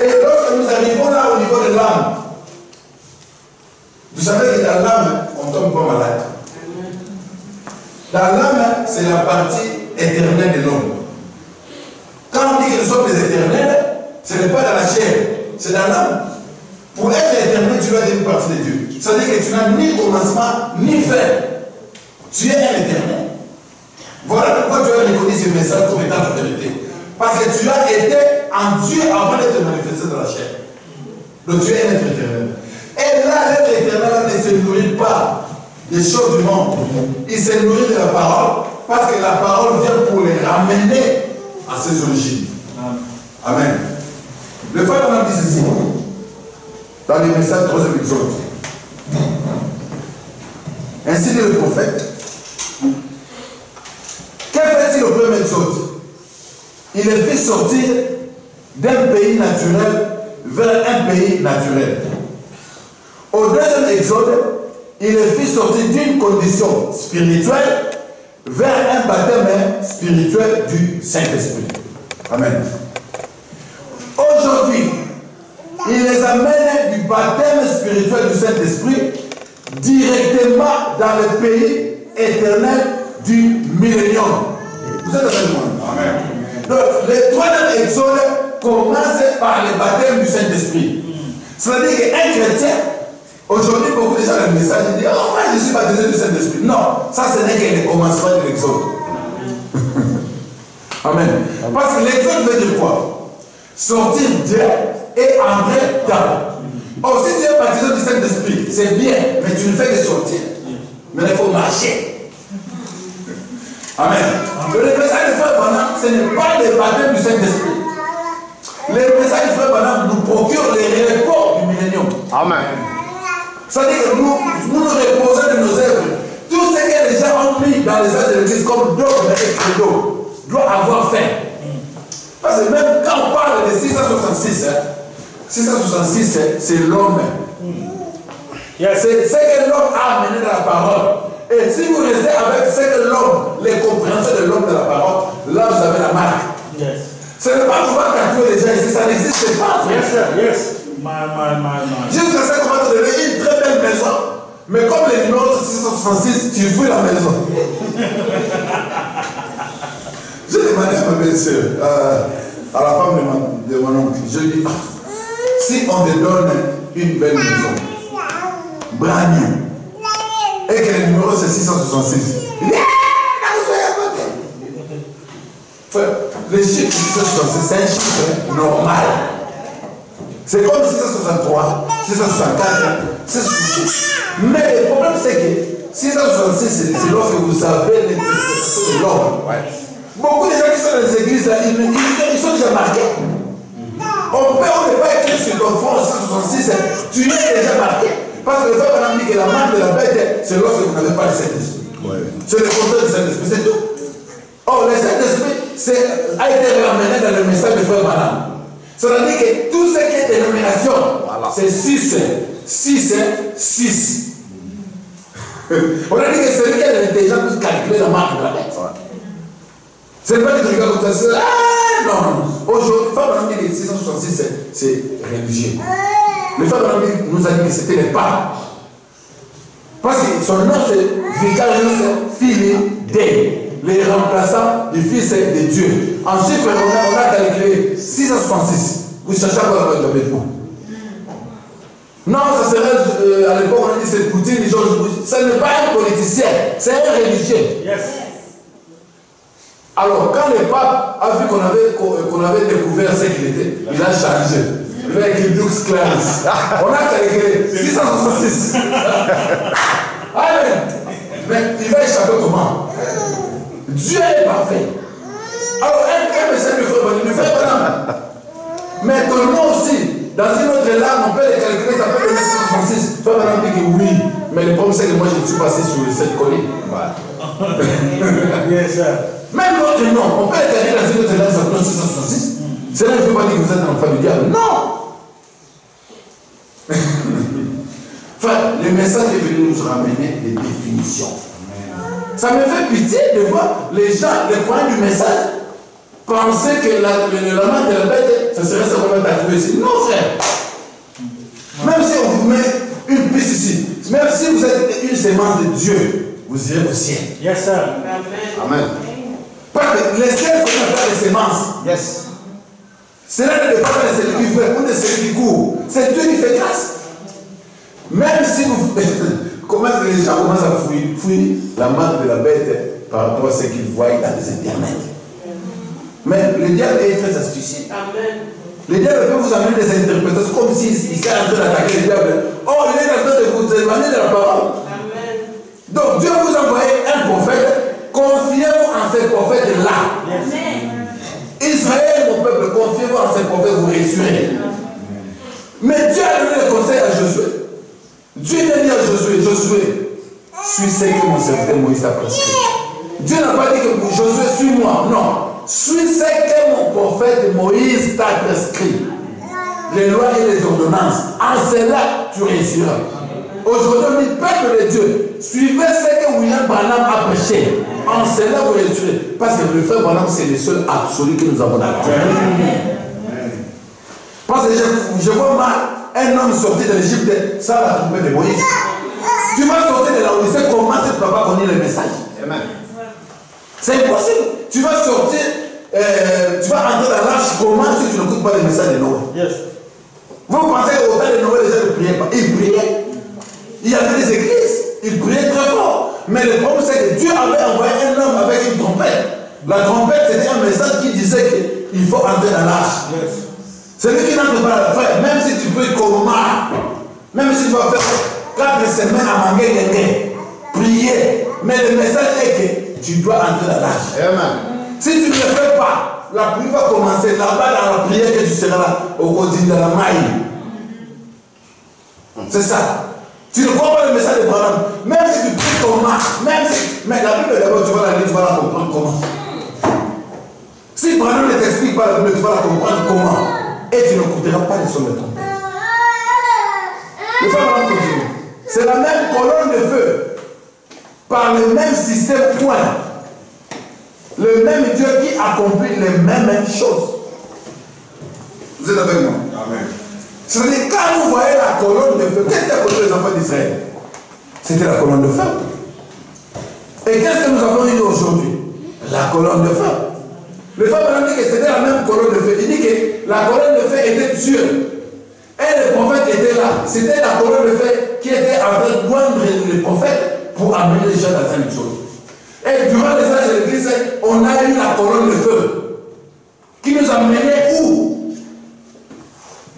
Et lorsque nous arrivons là au niveau de l'âme, vous savez que dans l'âme, on tombe pas malade. Dans l'âme, c'est la partie éternelle de l'homme. Quand on dit que nous sommes des éternels, ce n'est pas dans la chair, c'est dans l'âme. Pour être éternel, tu dois être une partie de Dieu. C'est-à-dire que tu n'as ni commencement, ni fin. Tu es un éternel. Voilà pourquoi tu as reconnu ce message comme étant la vérité. Parce que tu as été en Dieu avant d'être manifesté dans la chair. Donc tu es un être éternel. Et là, l'être éternel ne se nourrit pas des choses du monde. Il se nourrit de la parole parce que la parole vient pour les ramener à ses origines. Amen. Le frère m'a dit ceci dans le message troisième exode. Ainsi dit le prophète. Que premier exode Il est fait sortir d'un pays naturel vers un pays naturel. Au deuxième exode, il est fait sortir d'une condition spirituelle vers un baptême spirituel du Saint-Esprit. Amen. Aujourd'hui, il les amène du baptême spirituel du Saint-Esprit directement dans le pays éternel du millénium. Vous êtes avec moi Amen. Donc, le troisième exode commence par le baptême du Saint-Esprit. C'est-à-dire qu'un chrétien, aujourd'hui, beaucoup de gens le message disent Oh, moi, je suis baptisé du Saint-Esprit. Non, ça, ce n'est que le commencement de l'exode. Amen. Parce que l'exode veut dire quoi? Sortir d'eux et entrer dans. Oh, si tu es baptisé du Saint-Esprit, c'est bien, mais tu ne fais que sortir. Mais il faut marcher. Amen. Le message du frère Banam, ce n'est pas le baptême du Saint-Esprit. Le message du frère Banam nous procure les repos du millénium. Amen. C'est-à-dire que nous, nous nous reposons de nos œuvres. Tout ce que les gens ont mis dans les œuvres de l'Église comme et credo doit avoir fin. Parce que même quand on parle de 666, hein, 666, hein, c'est l'homme. C'est ce que l'homme a amené dans la parole. Et si vous restez avec ce que l'homme, les compréhensions de l'homme de la parole, là vous avez la marque. Yes. Ce n'est pas pouvoir calculer les gens ici, ça n'existe pas. Yes, sir. Yes. My, my, my, my. Jésus comment te donner une très belle maison. Mais comme le numéro 666, tu fouilles la maison. J'ai demandé à ma belle-sœur, euh, à la femme de, ma- de mon oncle, je lui dis, ah, si on te donne une belle maison, brand et que le numéro c'est 666, il dit, Ah, là, vous soyez à côté. Frère, le chiffre 666, c'est un chiffre normal. C'est comme 663, 664, 666. Mais le problème, c'est que 666, c'est lorsque vous avez l'interprétation de l'homme. Beaucoup de gens qui sont dans les églises, là, ils, ils- ils sont déjà marqués. On peut, on ne peut pas écrire sur ton front 666, tu es déjà marqué. Parce que le frère Branham dit que la marque de la bête, c'est lorsque vous n'avez pas le Saint-Esprit. C'est le contraire du Saint-Esprit, c'est tout. Or, le Saint-Esprit c'est- a été ramené dans le message du frère Branham. C'est-à-dire que tout ce qui est dénomination, c'est 6, 6, 6. On a dit que celui qui a l'intelligence peut calculer la marque de la bête. C'est pas que tu regardes comme ça, c'est. Ah non, non. Aujourd'hui, le Femme dit que 666, c'est- c'est religieux. Le Femme nous a dit que c'était les papes. Parce que son nom c'est Vicarius Fili Dei, les remplaçants du Fils de Dieu. En chiffre, on a, calculé 666. Vous cherchez à quoi la bête Non, ça serait, euh, à l'époque, on a dit c'est Poutine, Georges Bush. Ce n'est pas un politicien, c'est un religieux. Yes. Alors, quand le pape a vu qu'on avait, qu'on avait découvert ce qu'il était, il a changé. Écrit Dux Claris. On a calculé 666. Amen. Mais il va échapper comment Dieu est parfait. Alors, un, message du frère Bani, du frère Bani. Mais ton nom aussi, dans une autre langue, on peut les calculer, ça peut le mettre 666. Frère Bani dit que oui. Mais le problème, c'est que moi, je suis passé sur cette sir. Même votre nom, on peut être allé dans une autre langue, ça peut 666. Cela ne veut pas dire que vous êtes un enfant du diable. Non Enfin, le message est venu nous ramener des définitions. Ça me fait pitié de voir les gens, les croyants du message, penser que la, le, la main de la bête, ça serait simplement tatoué ici. Non, frère. Même si on vous met une piste ici, même si vous êtes une sémence de Dieu, vous irez au ciel. Yes, sir. Amen. Parce que les ciels sont les semences. Yes. Cela ne dépend pas de celui qui fait ou de celui qui court. C'est Dieu qui fait grâce. Même si vous. Comment les gens commencent à fouiller, fouiller la marque de la bête par rapport à ce qu'ils voient dans les internets. Mais le diable est très astucieux. Le diable peut vous amener des interprétations comme s'il si, était en train d'attaquer le diable. Oh, il est en train de vous éloigner de la parole. Donc Dieu vous a envoyé un prophète. Confiez-vous en ce prophète-là. Israël, mon peuple, confiez-vous en ces prophètes, vous réussirez. Mais Dieu a donné le conseil à Josué. Dieu n'a dit à Josué, Josué, suis ce que mon serviteur Moïse a prescrit. Dieu n'a pas dit que Josué, suis-moi. Non. Suis ce que mon prophète Moïse t'a prescrit. Les lois et les ordonnances. En cela, tu réussiras. Aujourd'hui, peuple de Dieu, suivez ce que William Branham a prêché. En cela, vous réussirez. Parce que le frère Branham, c'est le seul absolu que nous avons dans la terre. Parce que je, je vois mal un homme sorti de l'Égypte sans la trompette de Moïse. Tu vas sortir de la Odyssée, comment peux pas connaître le message Amen. C'est impossible. Tu vas sortir, euh, tu vas entrer dans l'arche, comment si tu n'écoutes pas le message de Noé? Yes. Vous pensez qu'au temps de Noé, les gens ne priaient pas? Ils priaient. Il y avait des églises. Ils priaient très fort. Mais le problème, c'est que Dieu avait envoyé un homme avec une trompette. La trompette, c'était un message qui disait qu'il faut entrer dans l'arche. Yes. Celui qui n'entre pas dans frère, même si tu peux comment, même si tu vas faire quatre semaines à manger quelqu'un, prier, mais le message est que tu dois entrer dans l'arche. Amen. Si tu ne le fais pas, la pluie va commencer là-bas dans la prière que tu seras là, au quotidien de la maille. C'est ça. Tu ne crois pas le message de Branham. Même si tu pries comment, même si. Mais la Bible d'abord, tu vas la lire, tu vas la comprendre comment. Si Branham ne t'explique pas la Bible, tu vas la comprendre comment. Et tu ne n'écouteras pas les sons de ton père. Le. C'est la même colonne de feu. Par le même système point. Le même Dieu qui accomplit les mêmes choses. Vous êtes avec moi Amen. C'est-à-dire, quand vous voyez la colonne de feu, qu'est-ce qui a connu les enfants d'Israël? C'était la colonne de feu. Et qu'est-ce que nous avons eu aujourd'hui? La colonne de feu. Le frère Branham dit que c'était la même colonne de feu. Il dit que la colonne de feu était Dieu. Et le prophète était là. C'était la colonne de feu qui était de joindre le prophète pour amener les gens dans une chose. Et durant les âges de l'Église, on a eu la colonne de feu qui nous a menés où?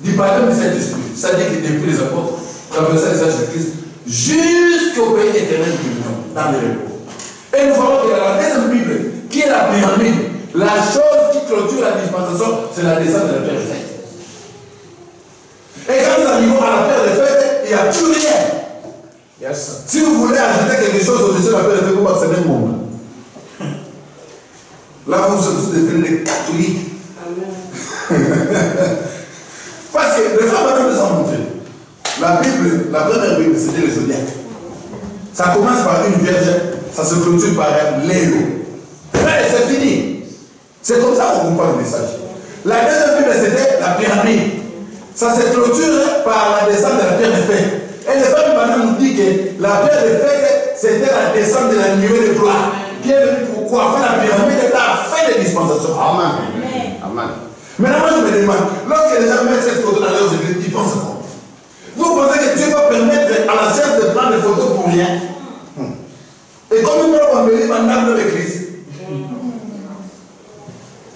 Du baptême du Saint-Esprit. C'est-à-dire que depuis les apôtres, traversant les âges de Christ, jusqu'au pays éternel du dans les repos. Et nous voyons que la deuxième Bible, qui est la pyramide, la chose qui clôture la dispensation, c'est la descente de la Terre faite. Et quand nous arrivons à la Terre de fête, il n'y a plus rien. Yes. Si vous voulez ajouter quelque chose au-dessus de la paix de Dieu, c'est même monde. Là, vous, vous devenez des catholiques. Parce que les femmes maintenant nous ont montré. La Bible, la première Bible, c'était le zodiaque. Ça commence par une vierge, ça se clôture par un léo. C'est fini. C'est comme ça qu'on comprend le message. La deuxième Bible, c'était la pyramide. Ça se clôture par la descente de la pierre de fête. Et les femmes maintenant nous disent que la pierre de fête, c'était la descente de la nuée de gloire. Qui est venue pour coiffer la pyramide et la fin des dispensations. Amen. Amen. Maintenant, moi, je me demande, lorsque les gens mettent cette photo dans leurs églises, ils pensent quoi? Vous pensez que Dieu va permettre à la science de prendre des photos pour rien? Et comme nous avons amené maintenant dans l'église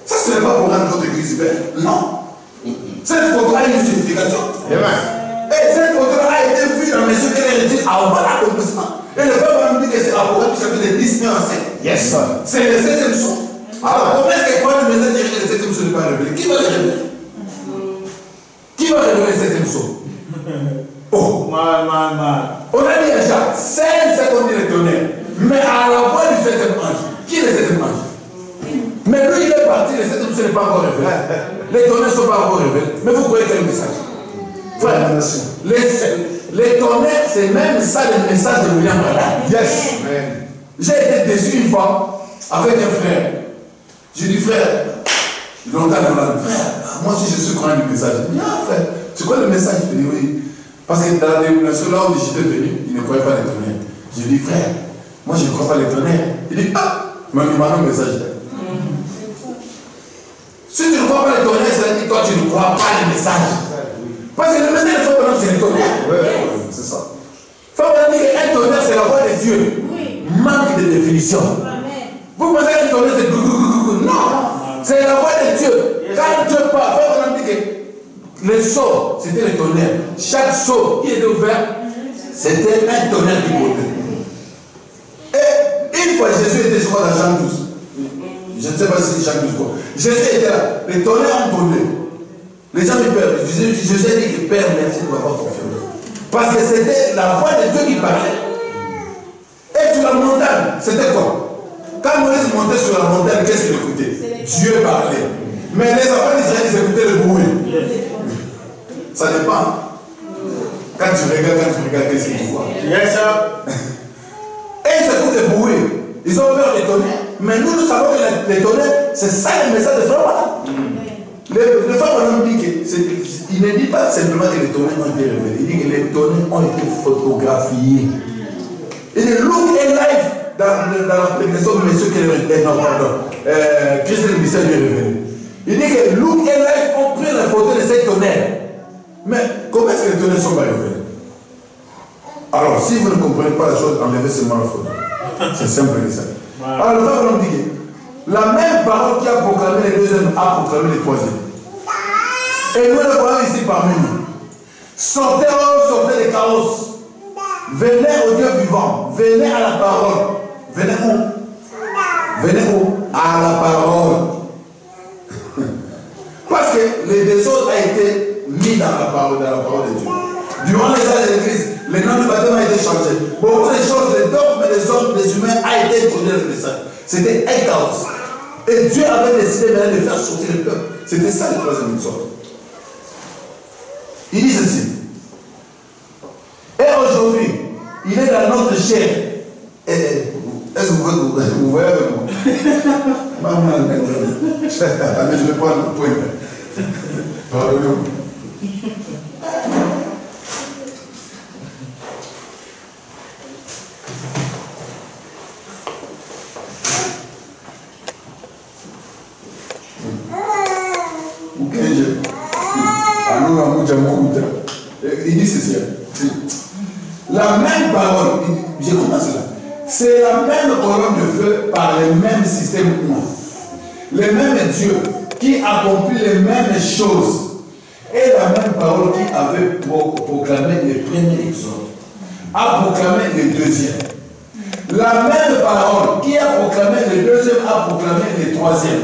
Ça, ce n'est pas pour rendre votre église belle. Non. Cette photo a une signification. Amen. Et cette photo a été vue dans mes yeux qu'elle est dit avant l'accomplissement. Et le peuple va nous dire que c'est Apocalypse chapitre 10, 1 à 7. Yes, sir. C'est le septième son. Alors, comment est-ce que quand le message dit que le septième son n'est pas révélé Qui va le révéler? Qui va révéler le septième son Oh Ma, ma, ma. On a dit déjà, c'est ce qu'on dit le tonnerre. Mais à la voix du septième ange, qui est le septième ange? Mais lui, il est parti, le septième son n'est pas encore révélé. Les tonnerres ne sont pas encore révélés. Mais vous croyez quel message? Frère, les, les tonnerres, c'est même ça le message de William Branham. Yes. J'ai été déçu une fois avec un frère. J'ai dit, frère, longtemps dans la frère, moi aussi je suis croyant du message. Il dit, ah frère, c'est quoi le message Je dis, oui. Parce que dans la dénomination là où j'étais venu, il ne croyait pas les tonnerres. J'ai dit, frère, moi je ne crois pas les tonnerres. Il dit, ah, mais il m'a un message. Si tu ne crois pas les tonnerres, ça veut dire que toi tu ne crois pas les messages. Parce que le message de Frère c'est les tonnerres. Ouais, ouais, c'est ça. Branham dit qu'un tonnerre, c'est la voix de Dieu. Manque de définition. Vous pensez qu'un tonnerre, c'est. Non. C'est la voix de Dieu. Quand Dieu parle, Frère Branham dit que les sauts, c'était le tonnerre. Chaque saut qui était ouvert, c'était un tonnerre qui montait. Et une fois, Jésus était, je crois, dans Jean 12. Je ne sais pas si c'est Jean 12 quoi. Jésus était là. Les tonnerres ont tombé. Les gens lui perdent. Jésus, Jésus a dit que Père, merci de m'avoir confirmé. Parce que c'était la voix de Dieu qui parlait. Et sur la montagne, c'était quoi? Quand Moïse montait sur la montagne, qu'est-ce qu'il écoutait Dieu parlait. Mais les enfants d'Israël, ils écoutaient le bruit. Ça dépend. Quand tu regardes, quand tu regardes, qu'est-ce que tu vois Yes. Et ils écoutent le bruit. Ils ont peur des tonnerres. Mais nous, nous savons que les, tonnerres, c'est ça le message de Frère Branham. Le, Frère Branham dit que, il ne dit pas simplement que les tonnerres ont été révélés. Il dit que les tonnerres ont été photographiés. Il dit look and life dans, dans la prédication de euh, Christ le lui est révélé. Il dit que look and life ont pris la photo de ces tonnerres. Mais comment est-ce que les tonnerres ne sont pas révélés alors, si vous ne comprenez pas la chose, enlevez seulement la photo. C'est simple que ça. Alors, le frère Branham dit que la même parole qui a proclamé les deuxièmes a proclamé les troisièmes. Et nous le voyons ici parmi nous. Sortez, sortez des chaos. Venez au Dieu vivant. Venez à la parole. Venez où Venez où À la parole. Parce que le désordre a été mis dans la parole, dans la parole de Dieu. Durant les âges de l'Église, le nom du baptême a été changé. Beaucoup de choses, les dogmes des hommes, des humains, a été dans le message. C'était chaos. Et Dieu avait décidé de faire sortir le peuple. C'était ça le troisième histoire. Il dit ceci. Et aujourd'hui, il est dans notre chair. Est-ce que vous, vous, vous voyez avec moi je vais prendre le point. Pardonnez-moi. Il dit ceci. hein. La même parole, commence là. C'est la même colonne de feu par le même système. Le même Dieu qui accomplit les mêmes choses. Et la même parole qui avait pro- proclamé le premier exode a proclamé le deuxième. La même parole qui a proclamé le deuxième a proclamé le troisième.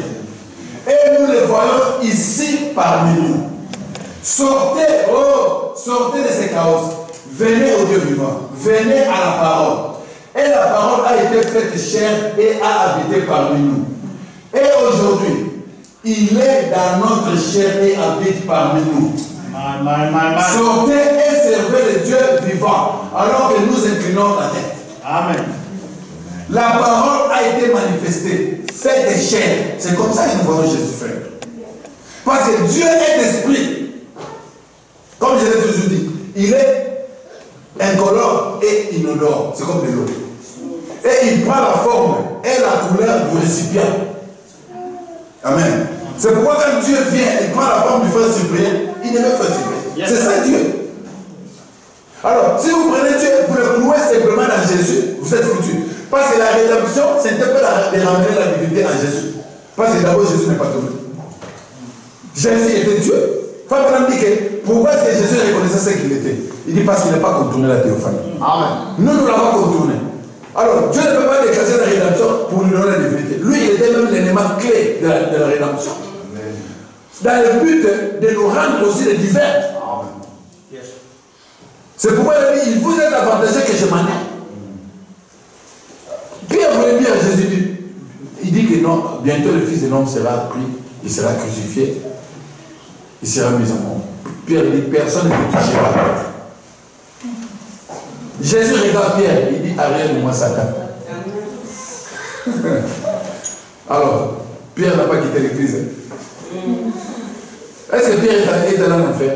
Et nous le voyons ici parmi nous. Sortez, oh, sortez de ces chaos. Venez au Dieu vivant. venait à la parole. Et la parole a été faite chair et a habité parmi nous. Et aujourd'hui, il est dans notre chair et habite parmi nous. Sortez et servez le Dieu vivant, alors que nous inclinons la tête. Amen. La parole a été manifestée, faite chair. C'est comme ça que nous voyons Jésus faire. Parce que Dieu est esprit. Comme je l'ai toujours dit, il est incolore et inodore. C'est comme de l'eau. Et il prend la forme et la couleur du récipient. Amen. C'est pourquoi quand Dieu vient, il prend la forme du frère Cyprien, il ne veut frère Cyprien. C'est ça Dieu. Alors, si vous prenez Dieu, vous le clouez simplement dans Jésus, vous êtes foutu. Parce que la rédemption, ce n'était pas la- de ramener la divinité en Jésus. Parce que d'abord, Jésus n'est pas tombé. Jésus était Dieu. Branham dit que pourquoi est-ce que Jésus reconnaissait ce qu'il était? Il dit parce qu'il n'est pas contourné la théophanie. Amen. Nous, nous l'avons contourné. Alors, Dieu ne peut pas déclencher la rédemption pour lui donner la divinité. Lui, il était même l'élément clé de la, de la rédemption. Dans le but de nous rendre aussi les divers. Yes. C'est pourquoi il dit, il vous est avantageux que je m'en aille. Pierre voulait dire à Jésus, dit- il dit que non, bientôt le Fils de l'homme sera pris, il sera crucifié, il sera mis en mort. Pierre dit, personne ne te touchera. Jésus regarde Pierre, il moi Satan. Alors, Pierre n'a pas quitté l'église. Est-ce que Pierre est allé- en enfer?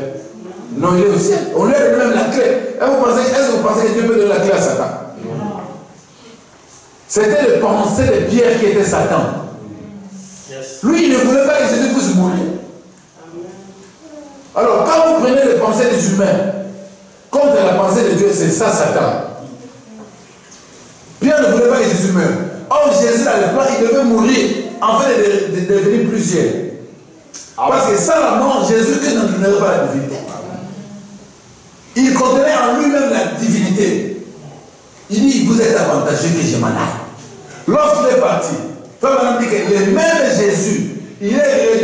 Non, il est au ciel. On lui a donné même la clé. Est-ce que vous pensez que Dieu peut donner la clé à Satan? C'était le pensée de Pierre qui était Satan. Lui, il ne voulait pas que Jésus puisse mourir. Alors, quand vous prenez les pensées des humains contre la pensée de Dieu, c'est ça Satan. Pierre ne voulait pas que Jésus meure. Or, Jésus, dans le plan, il devait mourir afin de, de- de devenir plus ciel. Parce que sans la mort, Jésus que ne donnerait pas la divinité. Il contenait en lui-même la divinité. Il dit, vous êtes avantageux que je m'en aille. Lorsqu'il est parti, Frère Branham dit que le même Jésus, il est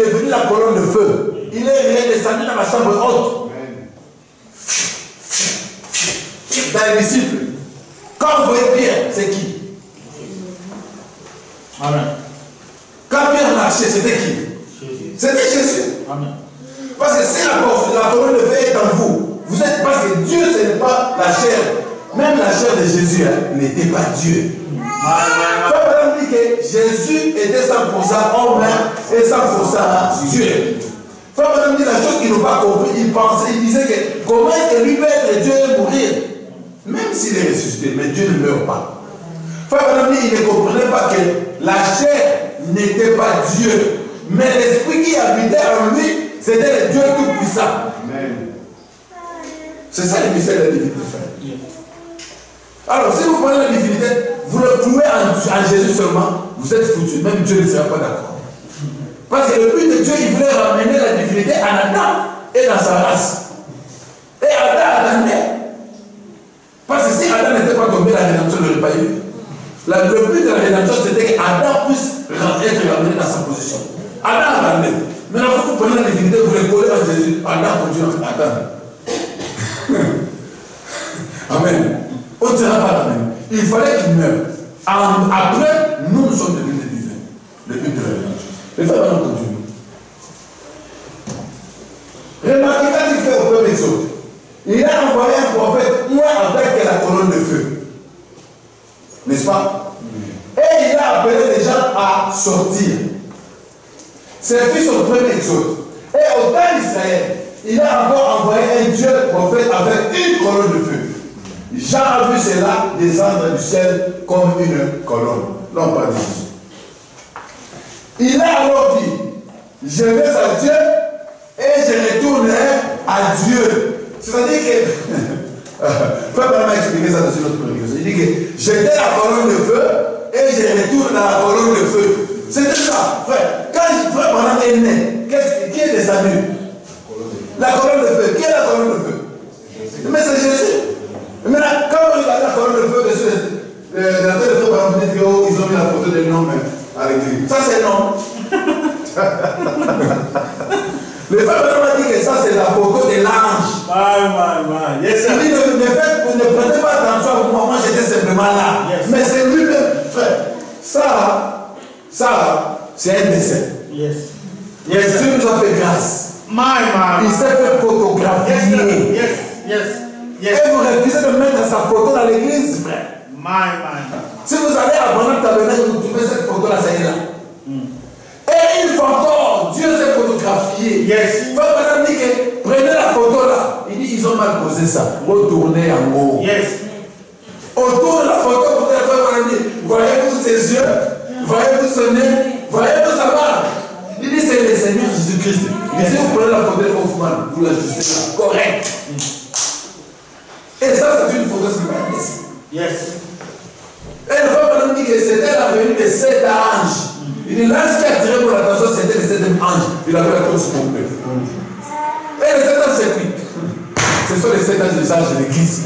redevenu la colonne de feu. Il est redescendu dans la chambre haute. Dans les disciples. Quand vous voyez Pierre, c'est qui? Amen. Quand Pierre marchait, c'était qui? C'était Jésus. Amen. Parce que si la, la colonne de feu est en vous, vous êtes parce que Dieu, ce n'est pas la chair. Même la chair de Jésus hein, n'était pas Dieu. Frère Branham dit que Jésus était 100% homme hein, et 100% Dieu. Frère dit la chose qu'ils n'ont pas compris. Il pensait, il disait que comment est-ce que lui peut être Dieu et mourir? Même s'il est ressuscité, mais Dieu ne meurt pas. Frère il ne comprenait pas que la chair n'était pas Dieu. Mais l'esprit qui habitait en lui, c'était le Dieu tout-puissant. C'est ça le mystère de la divinité, frère. Alors, si vous prenez la divinité, vous le clouez en, en Jésus seulement, vous êtes foutu. Même Dieu ne sera pas d'accord. Parce que le but de Dieu, il voulait ramener la divinité en Adam et dans sa race. Et Adam attendait. Parce que si Adam n'était pas tombé, la rédemption n'aurait pas eu. La- le but de la rédemption, c'était qu'Adam puisse être ramené dans sa position. Adam attendait. Maintenant, quand vous prenez la divinité, vous le collez à Jésus, Adam continue à attendre. Amen. On ne sera pas la même. Il fallait qu'il meure. Après, nous, nous sommes devenus des divins. Le but de la rédemption. Les frères, maintenant, continue. Remarquez quand il fait au peuple exode, il a envoyé un prophète, moi avec la colonne de feu. N'est-ce pas Et il a appelé les gens à sortir. C'est fils au premier exode. Et au temps d'Israël, il a encore envoyé un Dieu prophète avec une colonne de feu. Jean a vu cela descendre du ciel comme une colonne. Non, pas Jésus. Il a alors dit, je vais à Dieu et je retournerai à Dieu. C'est-à-dire que, Frère Branham a expliqué ça dans une autre prédication. Il dit que j'étais la colonne de feu et je retourne dans la colonne de feu. C'était ça, frère. Quand Frère Branham est né, qu'est-ce- qui est descendu La colonne de feu. Qui est la colonne de feu? Mais c'est Jésus. Et Maintenant, quand on regarde la colonne de feu de ce, euh, de la tête de feu, par exemple, oh, ils ont mis la photo d'un homme euh, à l'église. Ça, c'est homme. Le frère Branham a dit que ça, c'est la photo de l'ange. My. Yes, Il dit ne, ne, faites- ne prenez pas attention pour moi, moi j'étais simplement là. Yes. Mais c'est lui-même, frère. Ça, ça, c'est un dessin. Yes. Yes, Dieu nous a fait grâce. My, my, Il s'est fait photographier. Yes, yes, yes. Et vous refusez de mettre sa photo dans l'église, frère. My, my. Si vous allez à Bonham Tabernacle, vous trouvez cette photo-là, ça est là. Et une fois encore, Dieu s'est photographié. Yes. Frère Madame dit que prenez la photo là. Il dit ils ont mal posé ça. Retournez en haut. Yes. Autour de la photo, vous allez faire voyez-vous ses yeux, voyez-vous son nez, voyez-vous sa barbe. Il dit c'est le Seigneur Jésus-Christ. Et si vous prenez la photo de Hoffman, vous l'ajustez là. Correct. Et ça, c'est une photo, dessin. Yes. Et le peuple nous dit que c'était la venue de sept anges. Il dit l'ange qui a attiré mon attention, c'était le septième ange. Il avait la cause complète. Et les sept anges, c'est qui? Ce sont les sept anges des anges de l'église.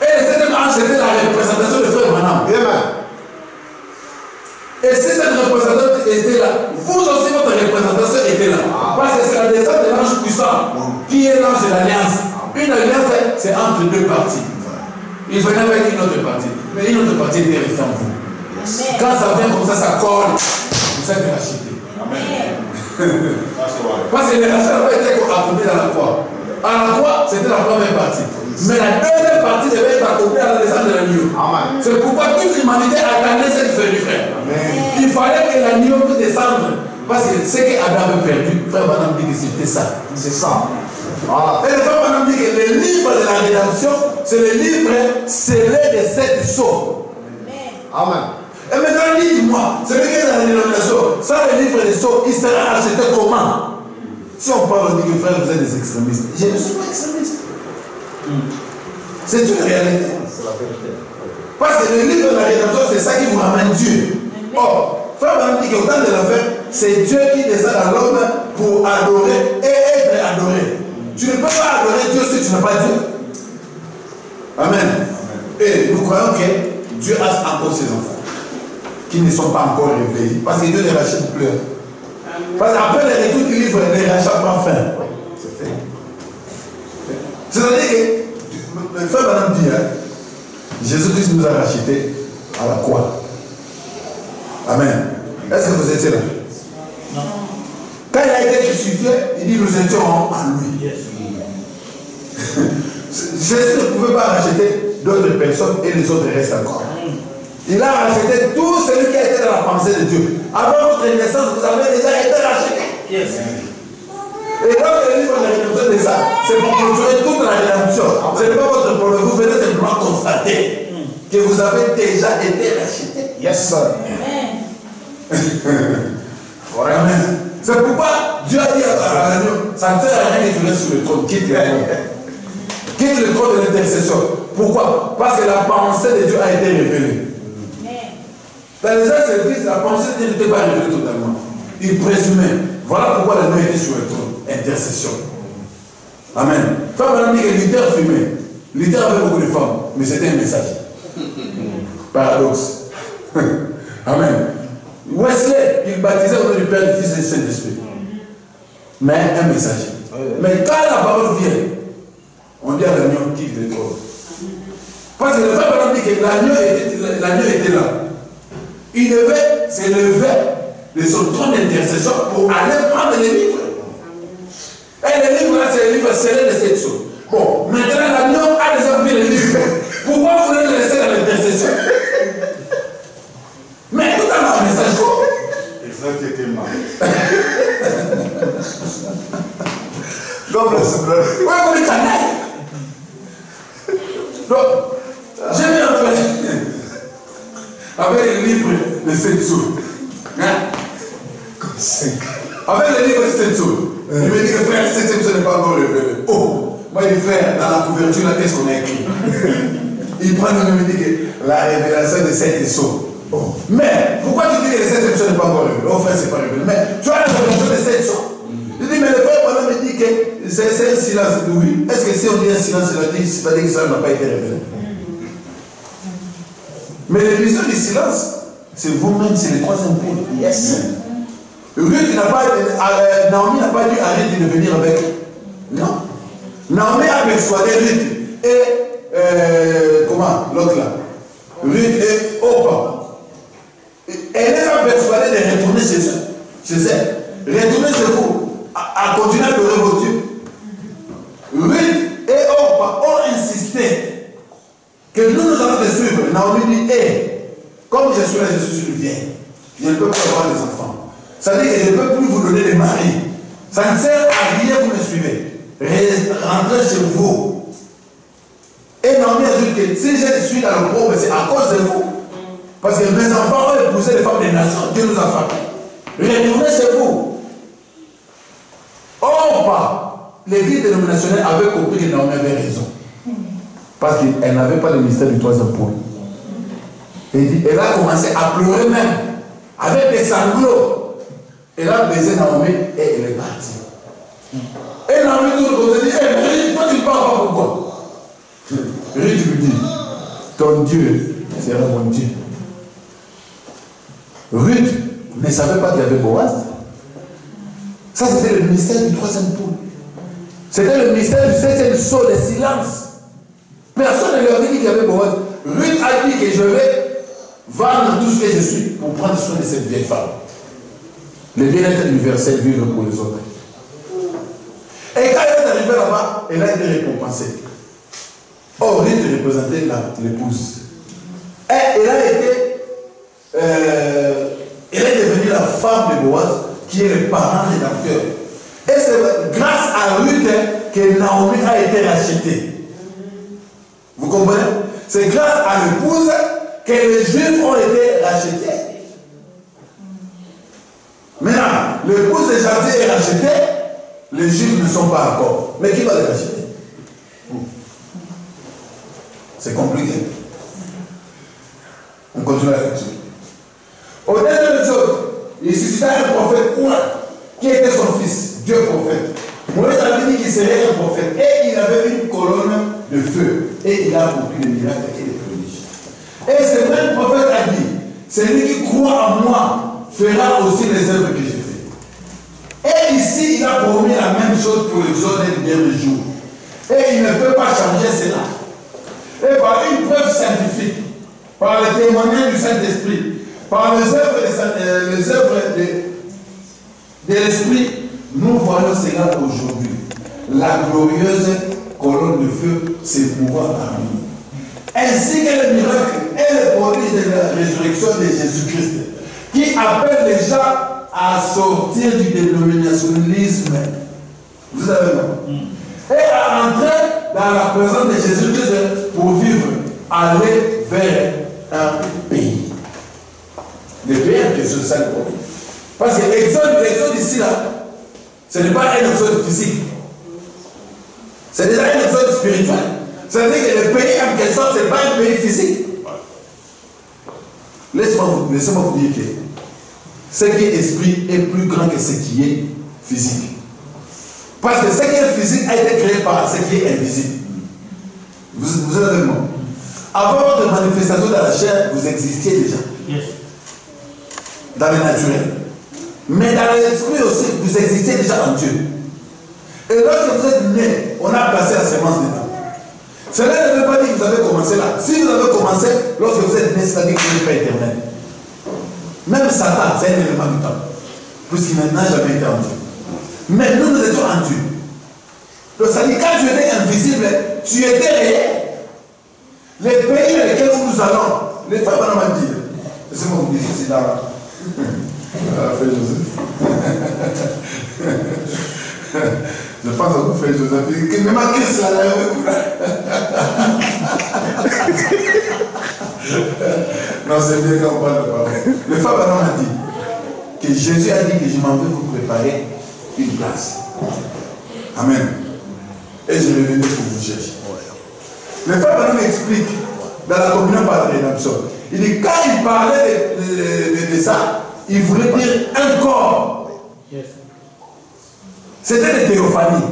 Et le septième ange, c'était la représentation de frère Manam. Amen. Et si cette représentation était là, vous aussi, votre représentation était là. Parce que c'est la descente de l'ange puissant qui est l'ange de l'alliance. Une alliance, c'est entre deux parties. Il venait avec une autre partie. Mais une autre partie était restée en vous. Quand ça vient comme ça, ça colle. Vous êtes racheté. Parce que le rachat n'a pas été accompli dans la croix. À la croix, c'était la première partie. Mais la deuxième partie devait être accomplie à la descente de l'agneau. Amen. C'est pourquoi toute l'humanité attendait cette venue, frère. Il fallait que l'agneau puisse descendre. Parce que ce qu'Adam avait perdu, frère Madame dit que c'était ça. C'est ça. Voilà. Et le frère Madame dit que le livre de la rédemption, c'est le livre scellé de sept sceaux. Amen. Et maintenant, dites-moi, celui qui est dans la dénomination, ça, le livre des sceaux, il sera acheté comment? Si on parle, on dit que frère, vous êtes des extrémistes. Je ne suis pas extrémiste. C'est une réalité. C'est la vérité. Parce que le livre de la rédemption, c'est ça qui vous ramène Dieu. Or, frère dit qu'au temps de l'enfer, c'est Dieu qui descend à l'homme pour adorer et être adoré. Tu ne peux pas adorer Dieu si tu n'as pas Dieu. Amen. Et nous croyons que Dieu a encore ses enfants qui ne sont pas encore réveillés. Parce que Dieu les rachète plus. Parce qu'après les retours du livre, les rachète pas fin. C'est-à-dire que, le frère Madame dit, hein, Jésus-Christ nous a rachetés à la croix. Amen. Est-ce que vous étiez là? Quand il a été crucifié, il dit nous étions en lui. Yes. Jésus ne pouvait pas racheter d'autres personnes et les autres restent encore. Il a racheté tout celui qui a été dans la pensée de Dieu. Avant votre naissance, vous avez déjà été racheté. Yes. Et quand le livre de la rédemption de ça, c'est pour clôturer toute la rédemption. Ce n'est pas votre problème. Vous venez simplement constater que vous avez déjà été racheté. Yes, sir. Amen. C'est pourquoi Dieu a dit à l'agneau, ça ne sert à rien que tu restes sur le trône, quitte le trône. Quitte le trône de l'intercession. Pourquoi? Parce que la pensée de Dieu a été révélée. Dans les l'Église, la pensée de Dieu n'était pas révélée totalement. Il présumait. Voilà pourquoi l'agneau était sur le trône. Intercession. Amen. Femme madame dit que Luther fumait. Luther avait beaucoup de femmes, mais c'était un message. Paradoxe. Amen. Wesley, il baptisait au nom du Père, du Fils et du Saint-Esprit. Mais un messager. Mais quand la parole vient, on dit à l'agneau quitte le corps. Parce que le Balaam dit que l'agneau était, l'agneau était là. Il devait s'élever de son trône d'intercession pour aller prendre les livres. Et les livres là, c'est les livres scellés de cette chose. Bon, maintenant l'agneau a déjà pris les livres. Pourquoi vous voulez le laisser dans l'intercession Mais tout à l'heure, message Exactement. You, brother. Ouais. Donc, j'ai mis en fait avec le livre de sept sous. Hein? Avec le livre de sept sous. Il me dit que frère, le septième ce n'est pas encore révélé. Oh, moi il dit frère, dans la couverture, là, qu'est-ce qu'on a écrit Il prend le nom et me dit que la révélation de sept sceaux. Oh. Mais pourquoi tu dis que le septième n'est pas encore révélé Oh frère, c'est pas révélé. Mais tu as la révélation de sept sceaux. Il dit, mais le frère Balaam me dit que c'est c'est un silence. Oui. Est-ce que si on dit un silence, c'est-à-dire que ça n'a pas été révélé? Mais l'émission du silence, c'est vous-même, c'est le troisième point. Yes. Ruth n'a pas, euh, Naomi n'a pas dû arrêter de venir avec. Non. Naomi a persuadé Ruth. Et euh, comment l'autre là Ruth et Opa. Elle les a persuadés de retourner chez eux. Chez elles. Retournez chez vous. À, à continuer à adorer vos dieux. Ruth et Opa ont insisté que nous, nous allons te suivre. Naomi dit, hé, comme je suis là, je suis vieil. Je ne peux pas avoir des enfants. Ça veut dire que je ne peux plus vous donner des maris. Ça ne sert à rien, vous me suivez. Rentrez chez vous. Et Naomi a dit que si je suis dans le pauvre, c'est à cause de vous. Parce que mes enfants ont épousé les femmes des nations. Dieu nous a fait. Retournez chez vous. Or, pas. L'église dénominationnelle avait compris que Naomi avait raison. Parce qu'elle n'avait pas le mystère du troisième pôle. Et elle a commencé à pleurer même, avec des sanglots. Elle a baisé Naomi et elle est partie. Et Naomi tout le côté dit, hey, Ruth, toi tu parles pas pourquoi Ruth lui dit, ton Dieu sera mon Dieu. Ruth ne savait pas qu'il y avait Boaz. Ça, c'était le mystère du troisième pôle. C'était le mystère du septième saut, le silence. Personne ne avait dit qu'il y avait Boaz. Ruth a dit que je vais vendre tout ce que je suis pour prendre soin de cette vieille femme. Le bien-être universel, vivre pour les autres. Et quand elle est arrivée là-bas, elle a été récompensée. Or, Ruth représentait l'épouse. Et elle a été, euh, elle est devenue la femme de Boaz, qui est le parent rédempteur. Et c'est grâce à Ruth que Naomi a été rachetée. Vous comprenez? C'est grâce à l'épouse que les Juifs ont été rachetés. Maintenant, l'épouse de Jadis est rachetée, les Juifs ne sont pas encore. Mais qui va les racheter? C'est compliqué. On continue la lecture. Au dernier chose, il suscita un prophète Oua, qui était son fils, Dieu prophète. Moïse avait dit qu'il serait un prophète et il avait une colonne de feu et il a accompli les miracles et les prodiges. Et ce même prophète a dit Celui qui croit en moi fera aussi les œuvres que j'ai faites. Et ici, il a promis la même chose pour les autres derniers jours. Et il ne peut pas changer cela. Et par une preuve scientifique, par le témoignage du Saint-Esprit, par les œuvres, de euh, les œuvres de, l'Esprit, nous voyons cela aujourd'hui. La glorieuse colonne de feu s'émouvant parmi nous. Ainsi que le miracle et le prodige de la résurrection de Jésus-Christ, qui appelle les gens à sortir du dénominationnalisme. Vous avez vu Et à entrer dans la présence de Jésus-Christ pour vivre, aller vers un pays. Le pays en question, c'est ça le problème. Parce que l'exode ici, là, ce n'est pas un exode physique. C'est déjà un exode spirituel. Ça veut dire que le pays en question, ce n'est pas un pays physique. Laissez-moi vous, laissez-moi vous dire que ce qui est esprit est plus grand que ce qui est physique. Parce que ce qui est physique a été créé par ce qui est invisible. Vous, vous êtes avec moi? Avant votre manifestation dans la chair, vous existiez déjà Yes. dans le naturel. Mais dans l'esprit aussi, vous existiez déjà en Dieu. Et lorsque vous êtes né, on a placé la semence dedans. Cela ne veut pas dire que vous avez commencé là. Si vous avez commencé lorsque vous êtes né, c'est-à-dire que vous n'êtes pas éternel. Même Satan, c'est un élément du temps. Puisqu'il n'a jamais été en Dieu. Mais nous, nous étions en Dieu. Donc, ça dit quand tu étais invisible, tu étais réel. Les pays dans lesquels nous allons, les femmes m'ont dit, laissez-moi vous dire ceci là. Ah, Joseph. Je pense à vous, Frère Joseph. Que me manque cela là. Non, c'est bien qu'on parle de parole. Le Fab m'a dit que Jésus a dit que je m'en vais vous préparer une place. Amen. Et je vais venir pour vous chercher. Le Fab explique dans la communion par la rédemption. Il dit quand il parlait de, de- de- de ça, il voulait dire un corps. C'était des théophanies.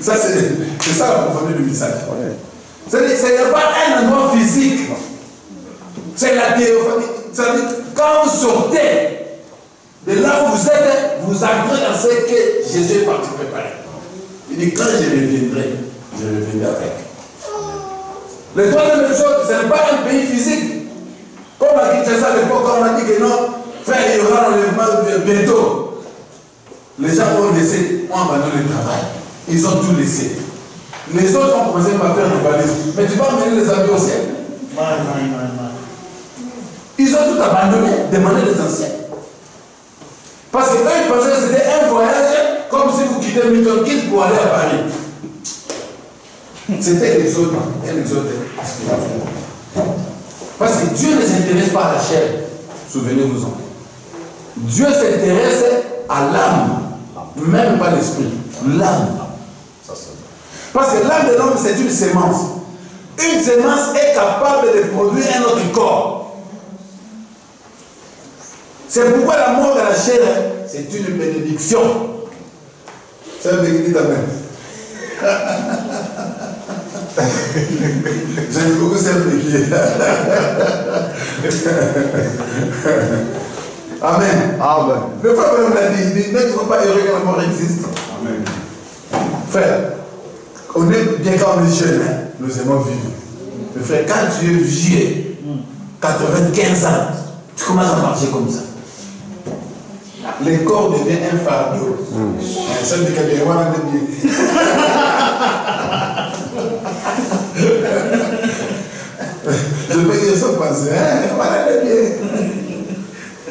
Ça, c'est c'est ça la profondeur du message. C'est-à-dire, ce n'est pas un endroit physique. C'est la théophanie. C'est-à-dire, quand vous sortez de là où vous êtes, vous entrez dans ce que Jésus est parti préparer. Il dit, quand je reviendrai, je revenais avec. Le troisième chose, ce n'est pas un pays physique. Comme à Kinshasa à l'époque, on a dit que non, frère, il y aura l'enlèvement bientôt. Les gens ont laissé, ont abandonné le travail. Ils ont tout laissé. Les autres ont commencé à faire des valises. Mais tu vas emmener les amis au ciel. Ils ont tout abandonné, demandé les anciens. Parce que eux, ils pensaient que c'était un voyage comme si vous quittez Milton Keynes pour aller à Paris. C'était l'exode, un exode. Parce que Dieu ne s'intéresse pas à la chair. Souvenez-vous-en. Dieu s'intéresse à l'âme, même pas l'esprit. L'âme. Parce que l'âme de l'homme, c'est une sémence. Une sémence est capable de produire un autre corps. C'est pourquoi la mort de la chair, c'est une bénédiction. C'est un bénédiction Amen. J'aime beaucoup bénédiction. Amen. Amen. Le frère Branham l'a dit, il dit, ne sois pas heureux quand la mort existe. Amen. Frère, on est bien quand on est jeune, hein, nous aimons vivre. Mais frère, quand tu es vieux, 95 ans, tu commences à marcher comme ça. Le corps devient un fardeau. Seul de quelqu'un, voilà le bien. Je peux dire ça passer, hein, voilà bien.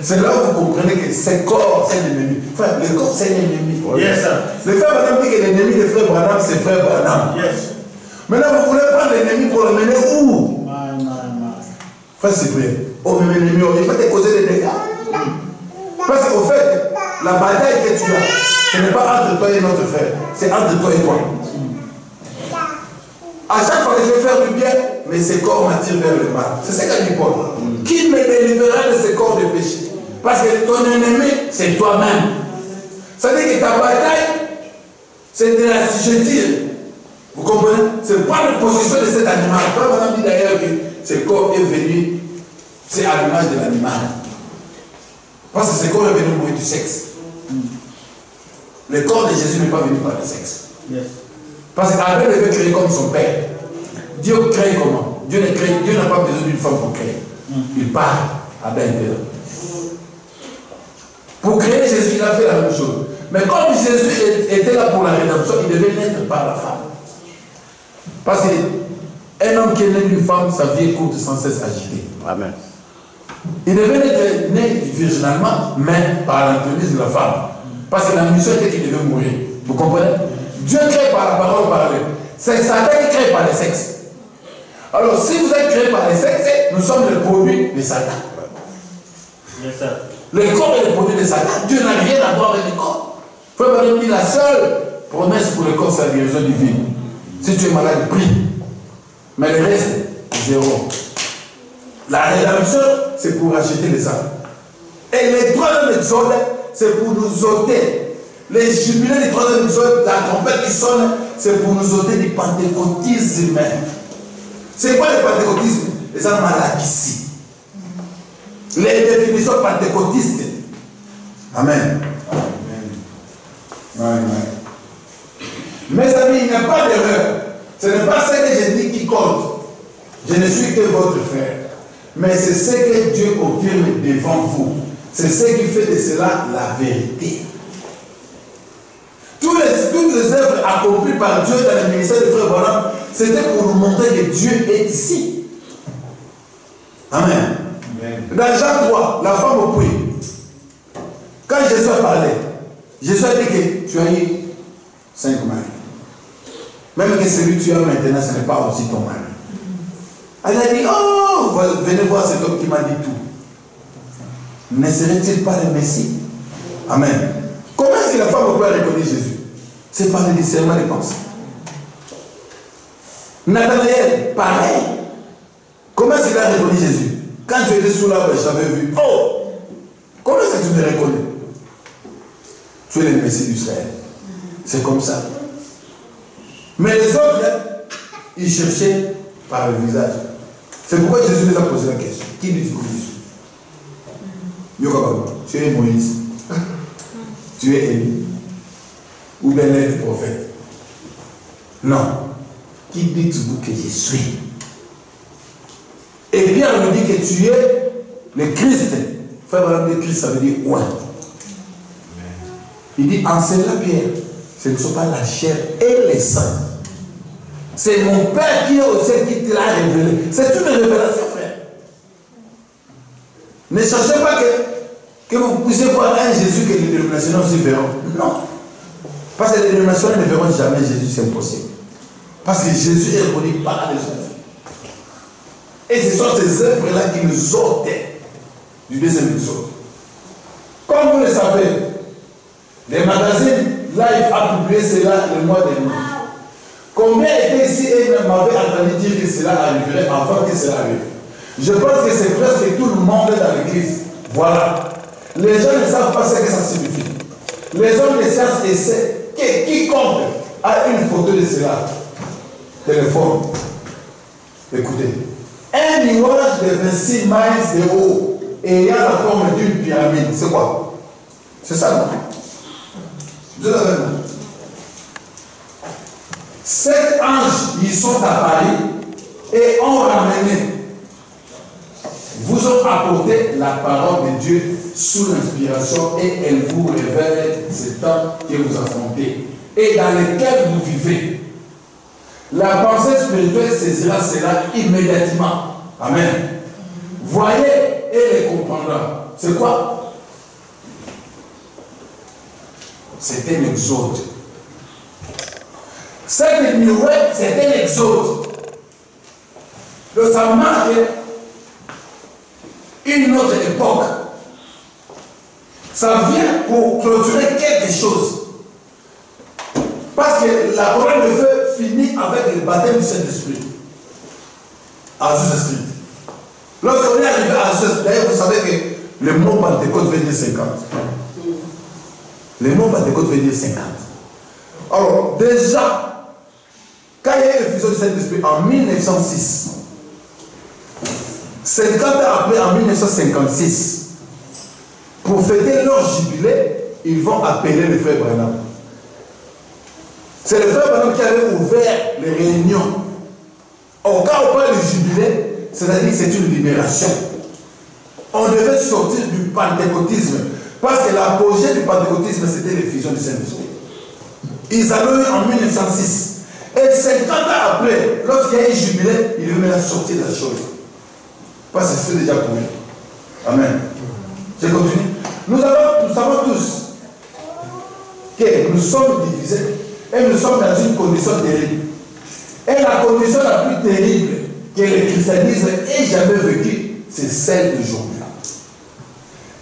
C'est là où vous comprenez que ce corps, c'est l'ennemi. Frère, le corps, c'est l'ennemi. Yes, sir. Le frère Branham dit que l'ennemi de frère Branham, c'est frère Branham. Yes. Maintenant, vous voulez prendre l'ennemi pour le mener où. Frère Cyprien, oh, mais l'ennemi, oh, il faut te causer des dégâts. Parce qu'au fait, la bataille que tu as, ce n'est pas entre toi et notre frère, c'est entre toi et toi. À chaque fois que je vais faire du bien, mais ce corps m'attire vers le mal. C'est ce qu'a dit Paul. Qui me délivrera de ce corps de péché? Parce que ton ennemi, c'est toi-même. Ça veut dire que ta bataille, c'est de la sujetir. Vous comprenez? C'est pas la position de cet animal. Frère Madame dit d'ailleurs que ce corps est venu, c'est à l'image de l'animal. Parce que ce corps est venu mourir du sexe. Le corps de Jésus n'est pas venu par le sexe. Yes. Parce qu'Adam devait créer comme son père. Dieu crée comment? Dieu ne crée- Dieu n'a pas besoin d'une femme pour créer. Il part à Ben Pour créer Jésus, il a fait la même chose. Mais comme Jésus était là pour la rédemption, il devait naître par la femme. Parce qu'un homme qui est né d'une femme, sa vie est courte sans cesse agitée. Amen. Il devait être né virginalement, mais par l'entremise de la femme. Parce que la mission était qu'il devait mourir. Vous comprenez? Dieu crée par la parole parlée. C'est Satan qui crée par le sexe. Alors, si vous êtes créé par le sexe, nous sommes le produit de Satan. Le corps est le produit de Satan. Dieu n'a rien à voir avec le corps. Frère Branham dit la seule promesse pour le corps, c'est la guérison divine. Si tu es malade, prie. Mais le reste, zéro. La rédemption, c'est pour racheter les âmes. Et le troisième exode, c'est pour nous ôter. Les jubilés du troisième exode, la trompette qui sonne, c'est pour nous ôter du pentecôtisme. C'est quoi le pentecôtisme Les âmes malades ici. Les définitions pentecôtistes. Amen. Amen. Mes amis, il n'y a pas d'erreur. Ce n'est pas ce que je dis qui compte. Je ne suis que votre frère. Mais c'est ce que Dieu confirme devant vous. C'est ce qui fait de cela la vérité. Tous les, toutes les œuvres accomplies par Dieu dans le ministère de Frère Branham, c'était pour nous montrer que Dieu est ici. Amen. Amen. Dans Jean 3, la femme au puits, quand Jésus a parlé, Jésus a dit que tu as eu cinq maris. Même que celui que tu as maintenant, ce n'est pas aussi ton mari. Elle a dit, oh, venez voir cet homme qui m'a dit tout. Ne serait-il pas le Messie? Amen. Comment est-ce que la femme a reconnu Jésus? C'est par le discernement des pensées. Nathanaël, pareil. Comment est-ce qu'il a reconnu Jésus? Quand tu étais sous l'arbre, je t'avais vu. Oh Comment est-ce que tu me reconnais? Tu es le Messie d'Israël. C'est comme ça. Mais les autres, ils cherchaient par le visage. C'est pourquoi Jésus les a posé la question. Qui dites-vous que je suis Yokababa, tu es Moïse. tu es Élie. Ou bien l'un des prophètes. Non. qui dites-vous que je suis? Et Pierre nous dit que tu es le Christ. Frère, madame, le Christ, ça veut dire quoi? Il dit, en cela, Pierre, ce ne sont pas la chair et les sang. C'est mon Père qui est au ciel qui te l'a révélé. C'est une révélation, frère. Ne cherchez pas que, que vous puissiez voir un Jésus que les dénominations aussi verront. Non. Parce que les dénominations ne verront jamais Jésus, c'est impossible. Parce que Jésus est reconnu par les œuvres. Et ce sont ces œuvres-là qui nous ôtent du deuxième épisode. Comme vous le savez, les magazines Life a publié cela le mois dernier. Combien étaient ici et m'avaient entendu dire que cela arriverait avant que cela arrive? Je pense que c'est presque tout le monde dans l'église. Voilà. Les gens ne savent pas ce que ça signifie. Les hommes de science essaient que quiconque a une photo de cela. Téléphone. Écoutez. Un nuage de 26 miles de haut ayant la forme d'une pyramide. C'est quoi? C'est ça, non? Vous moi Sept anges y sont apparus et ont ramené, vous ont apporté la parole de Dieu sous l'inspiration et elle vous révèle ce temps que vous affrontez et dans lequel vous vivez. La pensée spirituelle saisira cela immédiatement. Amen. Voyez et les comprendra. C'est quoi? C'est un exode. Cette nouvelle, c'est un exode. Donc ça marque une autre époque. Ça vient pour clôturer quelque chose. Parce que la parole de feu finit avec le baptême du Saint-Esprit. Azus Esprit. Lorsqu'on est arrivé à Azus, d'ailleurs, vous savez que le mot Pentecôte veut dire 50. Le mot Pentecôte veut dire 50. Alors, déjà, quand il y a eu l'effusion du Saint-Esprit en 1906, 50 ans après, en 1956, pour fêter leur jubilé, ils vont appeler le frère Branham. C'est le frère Branham qui avait ouvert les réunions. Au cas où on parle du jubilé, c'est-à-dire que c'est une libération. On devait sortir du pentecôtisme. Parce que l'apogée du pentecôtisme, c'était l'effusion du Saint-Esprit. Ils avaient eu en 1906. Et 50 ans après, lorsqu'il y a eu jubilé, il veut maintenant sortir de la chose. Parce que c'est déjà prouvé. Amen. Je continue. Nous, avons, nous savons tous que nous sommes divisés et nous sommes dans une condition terrible. Et la condition la plus terrible que le christianisme ait jamais vécue, c'est celle d'aujourd'hui.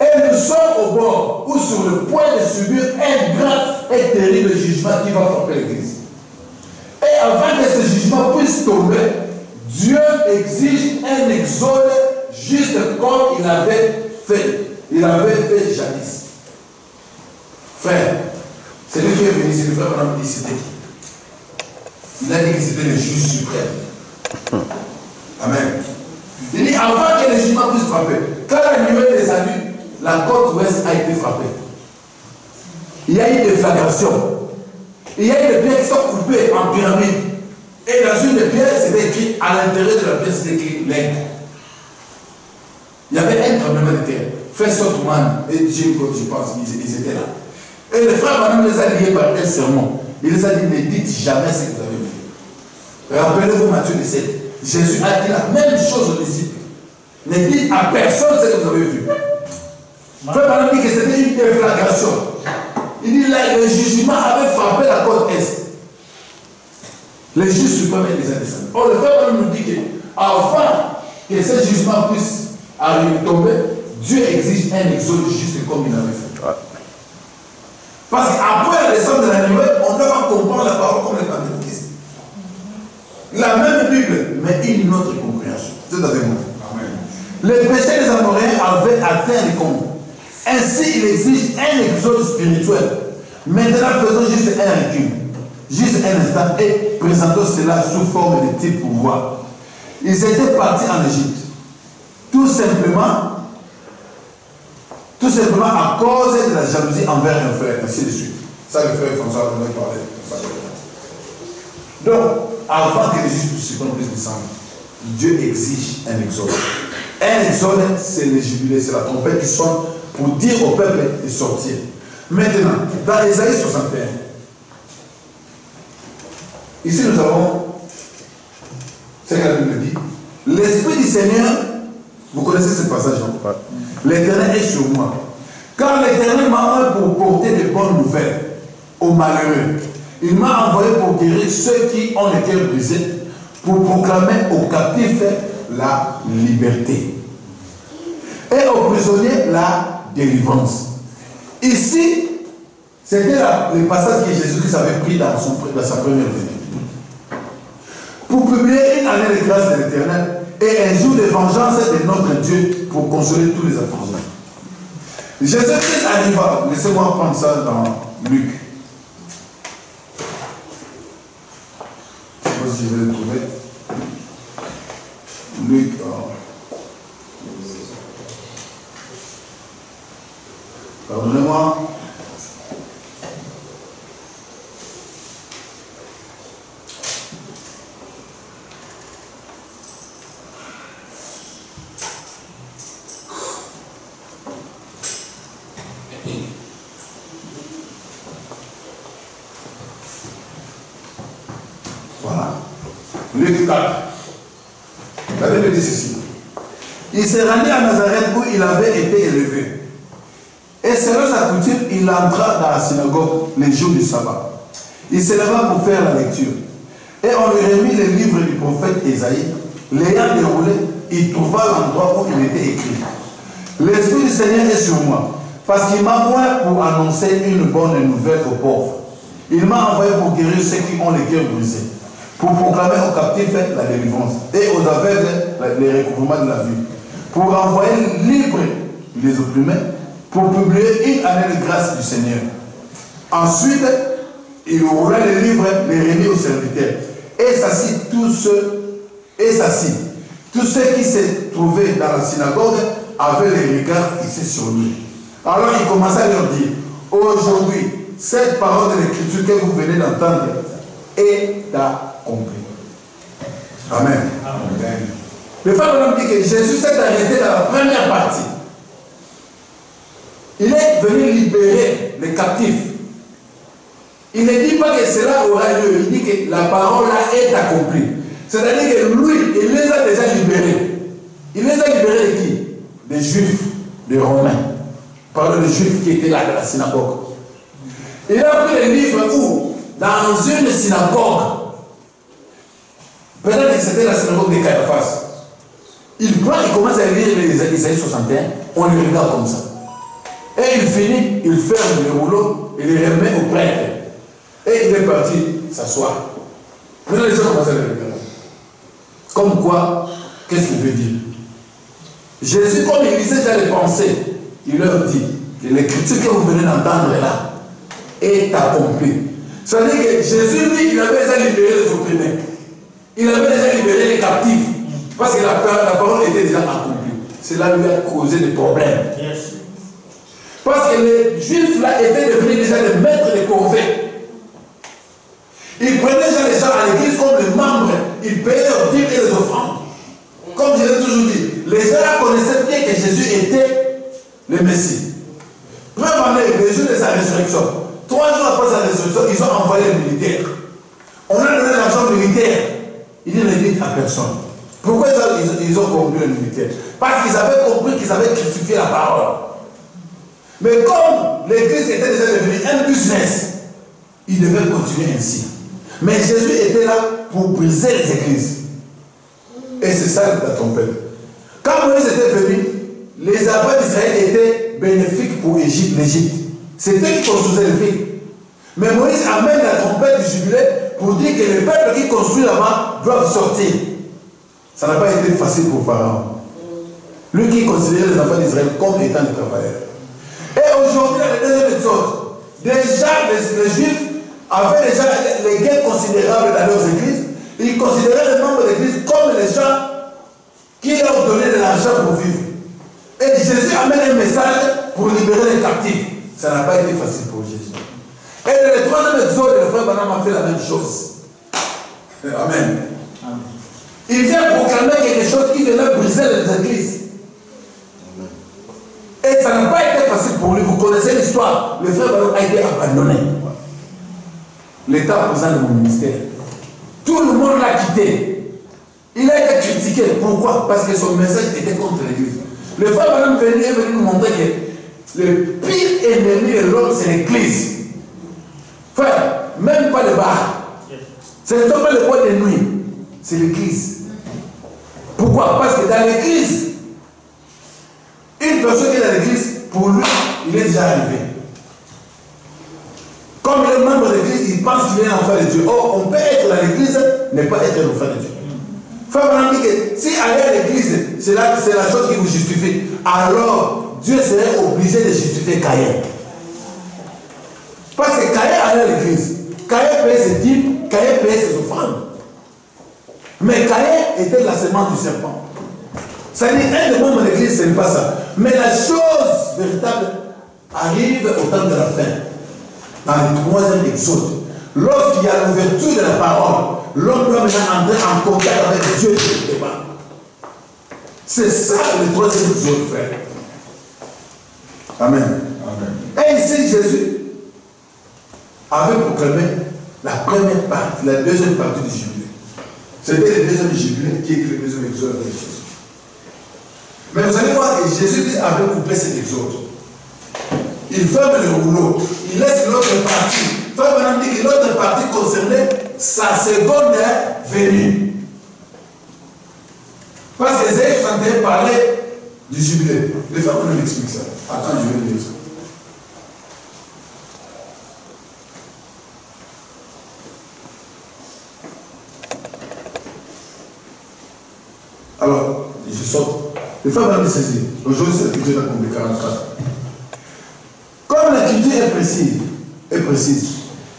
Et nous sommes au bord ou sur le point de subir un grand et terrible jugement qui va frapper l'Église. Et avant que ce jugement puisse tomber, Dieu exige un exode juste comme il avait fait. Il avait fait jadis. Frère, c'est lui qui est venu ici, le frère Madame qui Il a dit que c'était le juge suprême. Amen. Il dit avant que le jugement puisse frapper, quand la nuée des adultes, la côte ouest a été frappée. Il y a eu des flagrations. Il y a des pierres qui sont coupées en pyramide. Et dans une des pierres, c'était écrit, à l'intérieur de la pierre, c'était écrit l'aigle. Il y avait un tremblement de terre. Frère Sotman et Jim je pense, ils, ils étaient là. Et le frère Madame les a liés par un sermon. Il les a dit, ne dites jamais ce que vous avez vu. Rappelez-vous Matthieu 17. Jésus a dit la même chose aux disciples. Ne dites à personne ce que vous avez vu. Frère Madame dit que c'était une déflagration. Il dit là, le jugement avait frappé la côte Est. Les juges suprêmes et les descendus. Or, le frère Madame nous dit que avant que ce jugement puisse arriver, tomber, Dieu exige un exode juste comme il avait fait. Parce qu'après la descente de la nuée, on doit comprendre la parole comme les pentecôtistes. La même Bible, mais une autre compréhension. C'est avec moi. Amen. Les péchés des Amoréens avaient atteint les comptes. Ainsi, il exige un exode spirituel. Maintenant, faisons juste un recul, juste un instant, et présentons cela sous forme de type pouvoir. Ils étaient partis en Égypte. Tout simplement, tout simplement à cause de la jalousie envers un frère, ainsi de suite. Ça, le frère François a parlé. Donc, avant que les juges succombe puissent descendre, Dieu exige un exode. Un exode, c'est le jubilé, c'est la trompette qui sonne pour dire au peuple de sortir. Maintenant, dans Ésaïe 61, ici nous avons ce que la Bible dit. L'Esprit du Seigneur, vous connaissez ce passage, non L'Éternel est sur moi. Car l'Éternel m'a envoyé pour porter de bonnes nouvelles aux malheureux. Il m'a envoyé pour guérir ceux qui ont le cœur brisé, pour proclamer aux captifs la liberté et aux prisonniers la délivrance. Ici, c'était le passage que Jésus-Christ avait pris dans, son- sa première venue pour publier une année de grâce de l'éternel et un jour de vengeance de notre Dieu pour consoler tous les affligés. Jésus-Christ arriva, laissez-moi prendre ça dans Luc. Je ne sais pas si je vais le trouver. Luc. euh, Pardonnez-moi. Voilà. Luc 4. La Bible dit ceci. Il s'est rendu à Nazareth où il avait été élevé. Et selon sa coutume, il entra dans la synagogue les jours du sabbat. Il se leva pour faire la lecture. Et on lui remit le livre du prophète Ésaïe. L'ayant déroulé, il trouva l'endroit où il était écrit. L'Esprit du Seigneur est sur moi, parce qu'il m'a envoyé pour annoncer une bonne nouvelle aux pauvres. Il m'a envoyé pour guérir ceux qui ont les cœurs brisés, pour proclamer aux captifs la délivrance et aux aveugles le recouvrement de la vue, pour envoyer libres les opprimés, pour publier une année de grâce du Seigneur. Ensuite, il ouvrait les livres, les remit aux serviteurs, et s'assit tous ceux, et s'assit. Tous ceux qui se trouvaient dans la synagogue avaient les regards fixés sur lui. Alors il commença à leur dire, aujourd'hui, cette parole de l'écriture que vous venez d'entendre est accomplie. Amen. Le frère Branham dit que Jésus s'est arrêté dans la première partie. Il est venu libérer les captifs. Il ne dit pas que cela aura lieu. Il dit que la parole est accomplie. C'est-à-dire que lui, il les a déjà libérés. Il les a libérés de qui? Des juifs, des romains. Par les juifs qui étaient là dans la synagogue. Il a pris les livres où? Dans une synagogue. Peut-être que c'était la synagogue de Caiaphas. Il prend, il commence à lire les Isaïe 61, on le regarde comme ça. Et il finit, il ferme le rouleau, il les remet au prêtre. Et il est parti s'asseoir. Maintenant, les gens commencent à le regarder. Comme quoi, qu'est-ce qu'il veut dire? Jésus, comme il lisait déjà les pensées, il leur dit que l'écriture que vous venez d'entendre là est accomplie. C'est-à-dire que Jésus, lui, il avait déjà libéré les opprimés. Il avait déjà libéré les captifs. Parce que la, parole était déjà accomplie. Cela lui a causé des problèmes. Parce que les juifs là étaient devenus déjà des maîtres des corvées. Ils prenaient déjà les gens à l'église comme des membres. Ils payaient leurs dîmes et les offrandes. Comme je l'ai toujours dit, les gens connaissaient bien que Jésus était le Messie. Preuve en est, le de sa résurrection, trois jours après sa résurrection, ils ont envoyé les militaires. On a donné l'argent militaire. Il dit ne dites à personne. Pourquoi ils ont, ils, ils ont corrompu les militaires Parce qu'ils avaient compris qu'ils avaient crucifié la parole. Mais comme l'église était déjà devenue un business, il devait continuer ainsi. Mais Jésus était là pour briser les églises. Et c'est ça la trompette. Quand Moïse était venu, les affaires d'Israël étaient bénéfiques pour Égypte, l'Égypte. C'était qui construisait le pays. Mais Moïse amène la trompette du jubilé pour dire que les peuples qui construisent là-bas doivent sortir. Ça n'a pas été facile pour Pharaon. Lui qui considérait les enfants d'Israël comme étant des travailleurs. Et aujourd'hui, dans le deuxième exode, déjà les, les Juifs avaient déjà les gains considérables dans leurs églises. Ils considéraient les membres de l'église comme les gens qui leur donnaient de l'argent pour vivre. Et Jésus amène un message pour libérer les captifs. Ça n'a pas été facile pour Jésus. Et dans le troisième exode, le frère Banam a fait la même chose. Amen. Amen. Il vient proclamer quelque chose qui venait briser les églises. Et ça n'a pas été facile pour lui. Vous connaissez l'histoire. Le frère Baruch a été abandonné. L'état présent de mon ministère. Tout le monde l'a quitté. Il a été critiqué. Pourquoi? Parce que son message était contre l'église. Le frère Baruch est venu- nous montrer que le pire ennemi de l'homme, c'est l'église. Frère, même pas le bar. Yes. Ce ne sont pas les boîtes de nuit, c'est l'église. Pourquoi? Parce que dans l'église, une personne qui est dans l'église, pour lui, il est déjà arrivé. Comme il membre de l'église, il pense qu'il est enfant de Dieu. Or, on peut être dans l'église, ne pas être enfant de Dieu. Frère Branham dit que si aller à l'église, c'est la, chose qui vous justifie, alors Dieu serait obligé de justifier Caïn. Parce que Caïn allait à l'église. Caïn payait ses dîmes, Caïn payait ses offrandes. Mais Caïn était la semence du serpent. Ça dit, un des membres de l'église, ce n'est pas ça. Mais la chose véritable arrive au temps de la fin. Dans le troisième exode. Lorsqu'il y a l'ouverture de la parole, l'homme doit maintenant entrer en contact avec Dieu directement. C'est ça le troisième exode, frère. Amen. Et ici, Jésus avait proclamé la première partie, la deuxième partie du jubilé. C'était le deuxième jubilé qui est le deuxième exode de Jésus. Mais vous allez voir Jésus avait coupé cet exode. Il ferme le rouleau, il laisse l'autre partie. Branham dit l'autre partie concernait sa seconde venue. Parce que Ésaïe 61 parlait du jubilé. Les femmes, on explique ça. Attends, je vais lire ça. Alors, je saute. Les femmes vont me saisir. Aujourd'hui, c'est la culture de la Combe 44. Comme la culture est précise, est précise,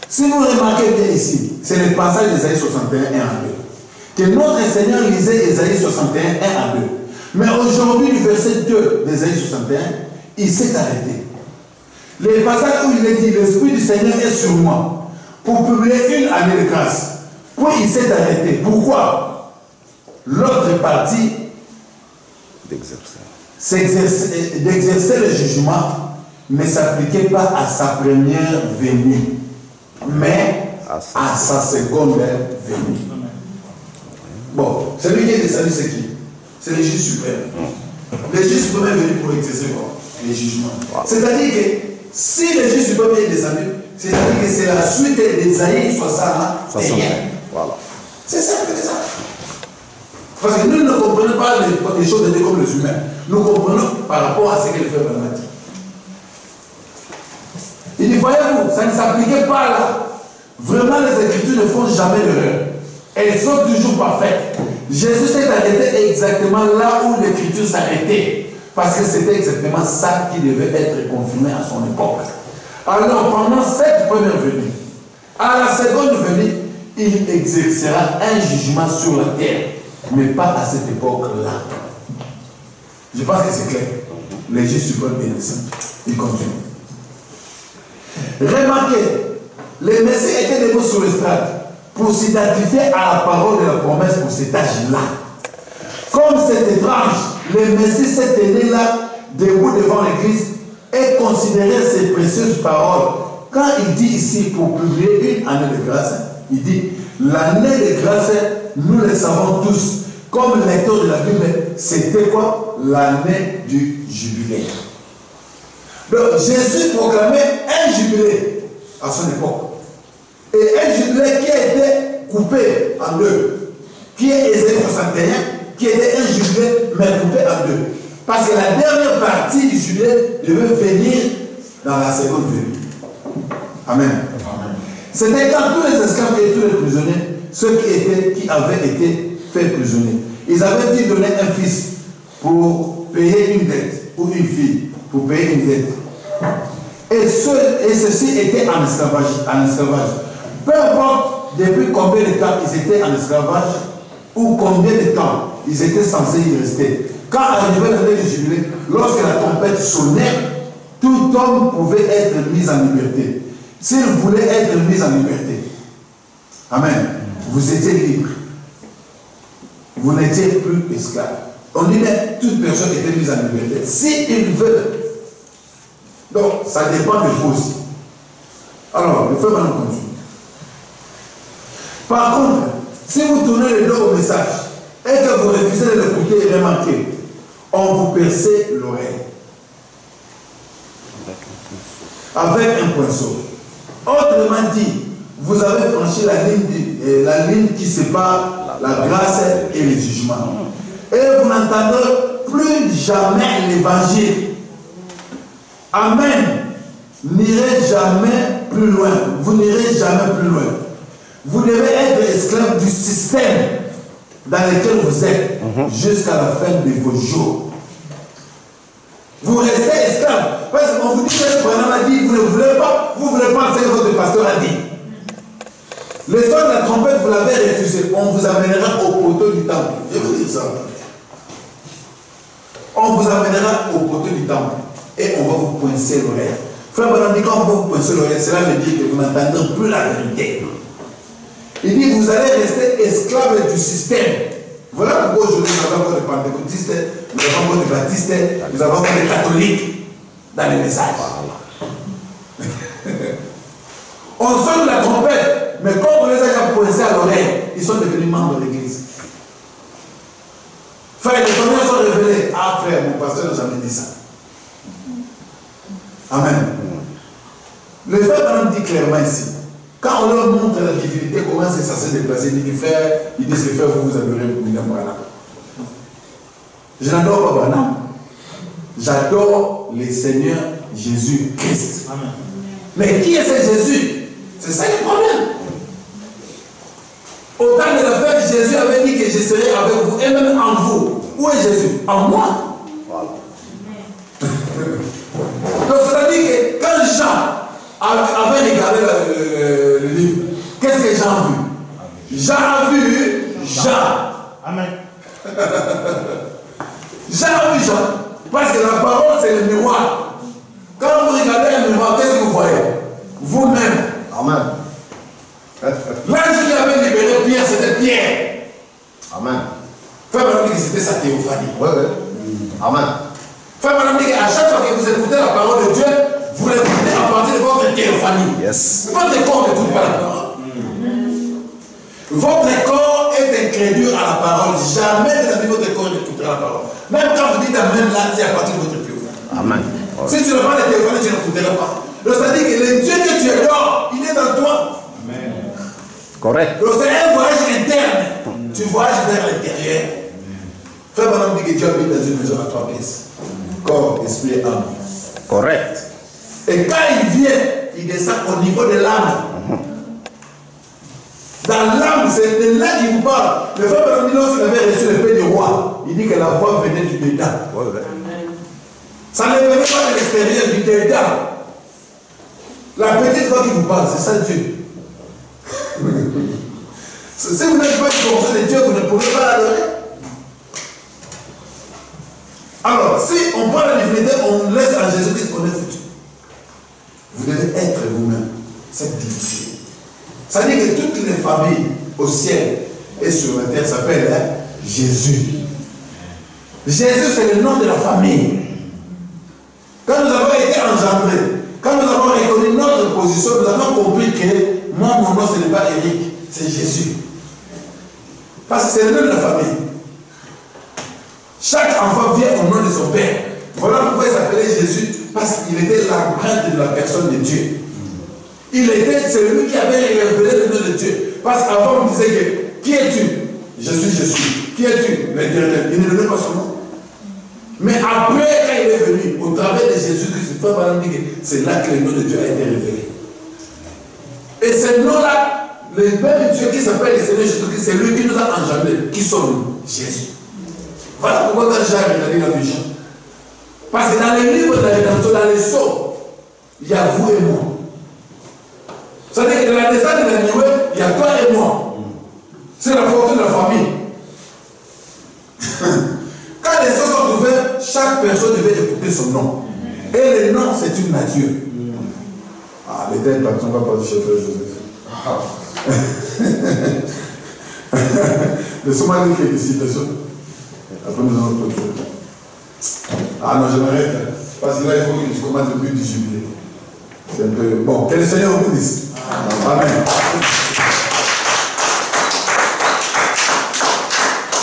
si vous remarquez bien ici, c'est le passage d'Ésaïe 61, 1 à 2. Que notre Seigneur lisait Ésaïe 61, 1 à 2. Mais aujourd'hui, du verset 2 d'Ésaïe 61, il s'est arrêté. Le passage où il est dit L'Esprit du Seigneur est sur moi pour publier une année de grâce. Puis il s'est arrêté. Pourquoi? L'autre partie d'exercer. s'exercer- d'exercer le jugement ne s'appliquait pas à sa première venue, mais À sa à sa seconde venue. Bon, celui qui est descendu, c'est qui? C'est le juge suprême. Le juge suprême est venu pour exercer quoi? Les jugements. C'est-à-dire que si le juge suprême est descendu, c'est-à-dire que c'est la suite d'Ésaïe 61. 61. Voilà. C'est simple que ça. Parce que nous ne comprenons pas les, choses de comme les humains. Nous comprenons par rapport à ce que le frère Branham dit. Il dit, voyez-vous, ça ne s'appliquait pas là. Vraiment, les Écritures ne font jamais d'erreur. Elles sont toujours parfaites. Jésus s'est arrêté exactement là où l'Écriture s'arrêtait. Parce que c'était exactement ça qui devait être confirmé à son époque. Alors, pendant cette première venue, à la seconde venue, il exercera un jugement sur la terre, mais pas à cette époque-là. Je pense que c'est clair. Les juges suprêmes est descendu. Il continue. Remarquez, les messieurs étaient debout sur l'estrade pour s'identifier à la parole de la promesse pour cet âge-là. Comme c'est étrange, le Messie s'est tenu là, debout devant l'église, et considérait ces précieuses paroles. Quand il dit ici pour publier une année de grâce, il dit l'année de grâce, nous le savons tous, comme lecteur de la Bible, c'était quoi? L'année du jubilé. Donc Jésus proclamait un jubilé à son époque. Et un jubilé qui a été coupé en deux, qui est Ésaïe 61, qui était un jubilé mais coupé en deux. Parce que la dernière partie du jubilé devait venir dans la seconde venue. Amen. C'était quand tous les esclaves et tous les prisonniers, ceux qui, avaient été faits prisonniers, ils avaient dit donner un fils pour payer une dette, ou une fille pour payer une dette. Et, et ceux-ci étaient en esclavage, en esclavage. Peu importe depuis combien de temps ils étaient en esclavage, ou combien de temps ils étaient censés y rester. Quand arrivait l'année du jubilé, lorsque la trompette sonnait, tout homme pouvait être mis en liberté. S'il voulait être mis en liberté. Amen. Vous étiez libre. Vous n'étiez plus esclave. On dit toute personne était mise en liberté. Si veut. Donc, ça dépend de vous aussi. Alors, le frère va nous continuer. Par contre, si vous tournez le dos au message et que vous refusez de l'écouter et remarquer, on vous percez l'oreille avec un poinçon. Autrement dit, vous avez franchi la ligne, du- euh, la ligne qui sépare la grâce et le jugement. Et vous n'entendrez plus jamais l'évangile. Amen. N'irez jamais plus loin. Vous n'irez jamais plus loin. Vous devez être esclave du système dans lequel vous êtes jusqu'à la fin de vos jours. Vous restez esclave. Parce qu'on vous dit que le a dit, vous ne voulez pas, vous ne voulez pas ce que votre pasteur a dit. Le son de la trompette, vous l'avez refusé. On vous amènera au poteau du temple. Je vous dis ça. On vous amènera au poteau du temple. Et on va vous poincer l'oreille. Frère Branham dit, quand on va vous poincer l'oreille, cela veut dire que vous n'entendrez plus la vérité. Il dit, vous allez rester esclave du système. Voilà pourquoi aujourd'hui nous avons encore des pentecôtistes, nous avons encore des baptistes, nous avons encore des catholiques dans les messages. On sonne la trompette, mais quand on les a pointés à l'oreille, ils sont devenus membres de l'église. Frère, les premiers sont révélés. Ah frère, mon pasteur n'a jamais dit ça. Amen. Le frère dit clairement ici, quand on leur montre la divinité, comment c'est ça se déplacer, il dit frère, ils disent frère, vous vous adorez William Branham. Je n'adore pas Branham. J'adore le Seigneur Jésus-Christ. Mais qui est ce Jésus? C'est ça le problème. Au temps de la fête, Jésus avait dit que je serai avec vous et même en vous. Où est Jésus? En moi. Voilà. Donc c'est-à-dire que quand Jean avait regardé le, le- le livre, qu'est-ce que Jean a vu? Jean a vu Jean. Amen. Jean a vu Jean. Parce que la parole, c'est le miroir. Quand vous regardez un miroir, qu'est-ce que vous voyez? Vous-même. Amen. Qui avait libéré Pierre, c'était Pierre. Amen. Frère Madame dit que c'était sa théophanie. Oui, oui. Amen. Frère Madame dit qu'à chaque fois que vous écoutez la parole de Dieu, vous l'écoutez à partir de votre théophanie. Yes. Votre corps n'écoute pas la parole. Votre corps est incrédule à la parole. Jamais de la vie, votre corps n'écoutera la parole. Même quand vous dites Amen, là, c'est à partir de votre théophanie. Amen. Si tu n'as pas de théophanie, tu n'écouteras pas. Donc, c'est-à-dire que le Dieu que tu adores, il est dans toi. Correct. Donc c'est un voyage interne. Tu voyages vers l'intérieur. Frère Madame dit que Dieu habite dans une maison à trois pièces. Corps, esprit et âme. Correct. Et quand il vient, il descend au niveau de l'âme. Dans l'âme, c'est de là qu'il vous parle. Le frère Madame dit lorsqu'il avait reçu le paix du roi, il dit que la voix venait du. Ouais, ouais. Ça ne venait pas de l'extérieur, du dedans. La petite voix qui vous parle, c'est ça Dieu. Si vous n'êtes pas conscience de Dieu, vous ne pouvez pas l'adorer. Alors, si on prend la divinité, on laisse en Jésus-Christ qu'on est foutu. Vous devez être vous-même cette divinité. Ça dit que toutes les familles au ciel et sur la terre s'appellent hein, Jésus. Jésus, c'est le nom de la famille. Quand nous avons été engendrés, quand nous avons reconnu notre position, nous avons compris que moi, mon nom, ce n'est pas Eric, c'est Jésus. Parce que c'est le nom de la famille. Chaque enfant vient au nom de son père. Voilà pourquoi il s'appelait Jésus, parce qu'il était l'empreinte de la personne de Dieu. Il était celui qui avait révélé le nom de Dieu. Parce qu'avant, on disait que qui es-tu? Je suis Jésus. Qui es-tu? L'éternel. Il ne donnait pas son nom. Mais après, quand il est venu, au travers de Jésus-Christ, Frère Branham dit que c'est là que le nom de Dieu a été révélé. Et ce nom-là, le même Dieu qui s'appelle le Seigneur Jésus-Christ, c'est lui qui nous a engendrés. Qui sommes-nous? Jésus. Voilà pourquoi quand a dit la vision. Parce que dans les livres de la rédemption, dans les sceaux, il y a vous et moi. C'est-à-dire que dans la descente de l'animé, il y a toi et moi. C'est la fortune de la famille. Quand les sceaux sont ouverts, chaque personne devait écouter son nom. Et le nom, c'est une nature. Ah, l'éternel patron va pas du chef Joseph. Laissez-moi lire quelques citations. Après, nous allons clôturer. Ah non, je m'arrête. hein. Parce que là, il faut que je commence le but du jubilé. C'est un peu. Bon, que le Seigneur vous bénisse. Amen.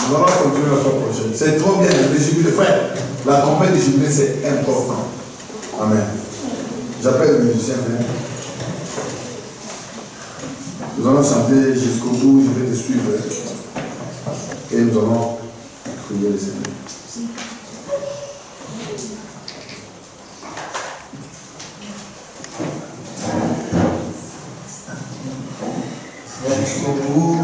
Nous allons continuer la fois prochaine. C'est trop bien, le jubilé, frère. La trompette du jubilé, c'est important. Amen. J'appelle le musicien, venez. Nous allons chanter jusqu'au bout, je vais te suivre. Et nous allons prier le Seigneur. Jusqu'au bout,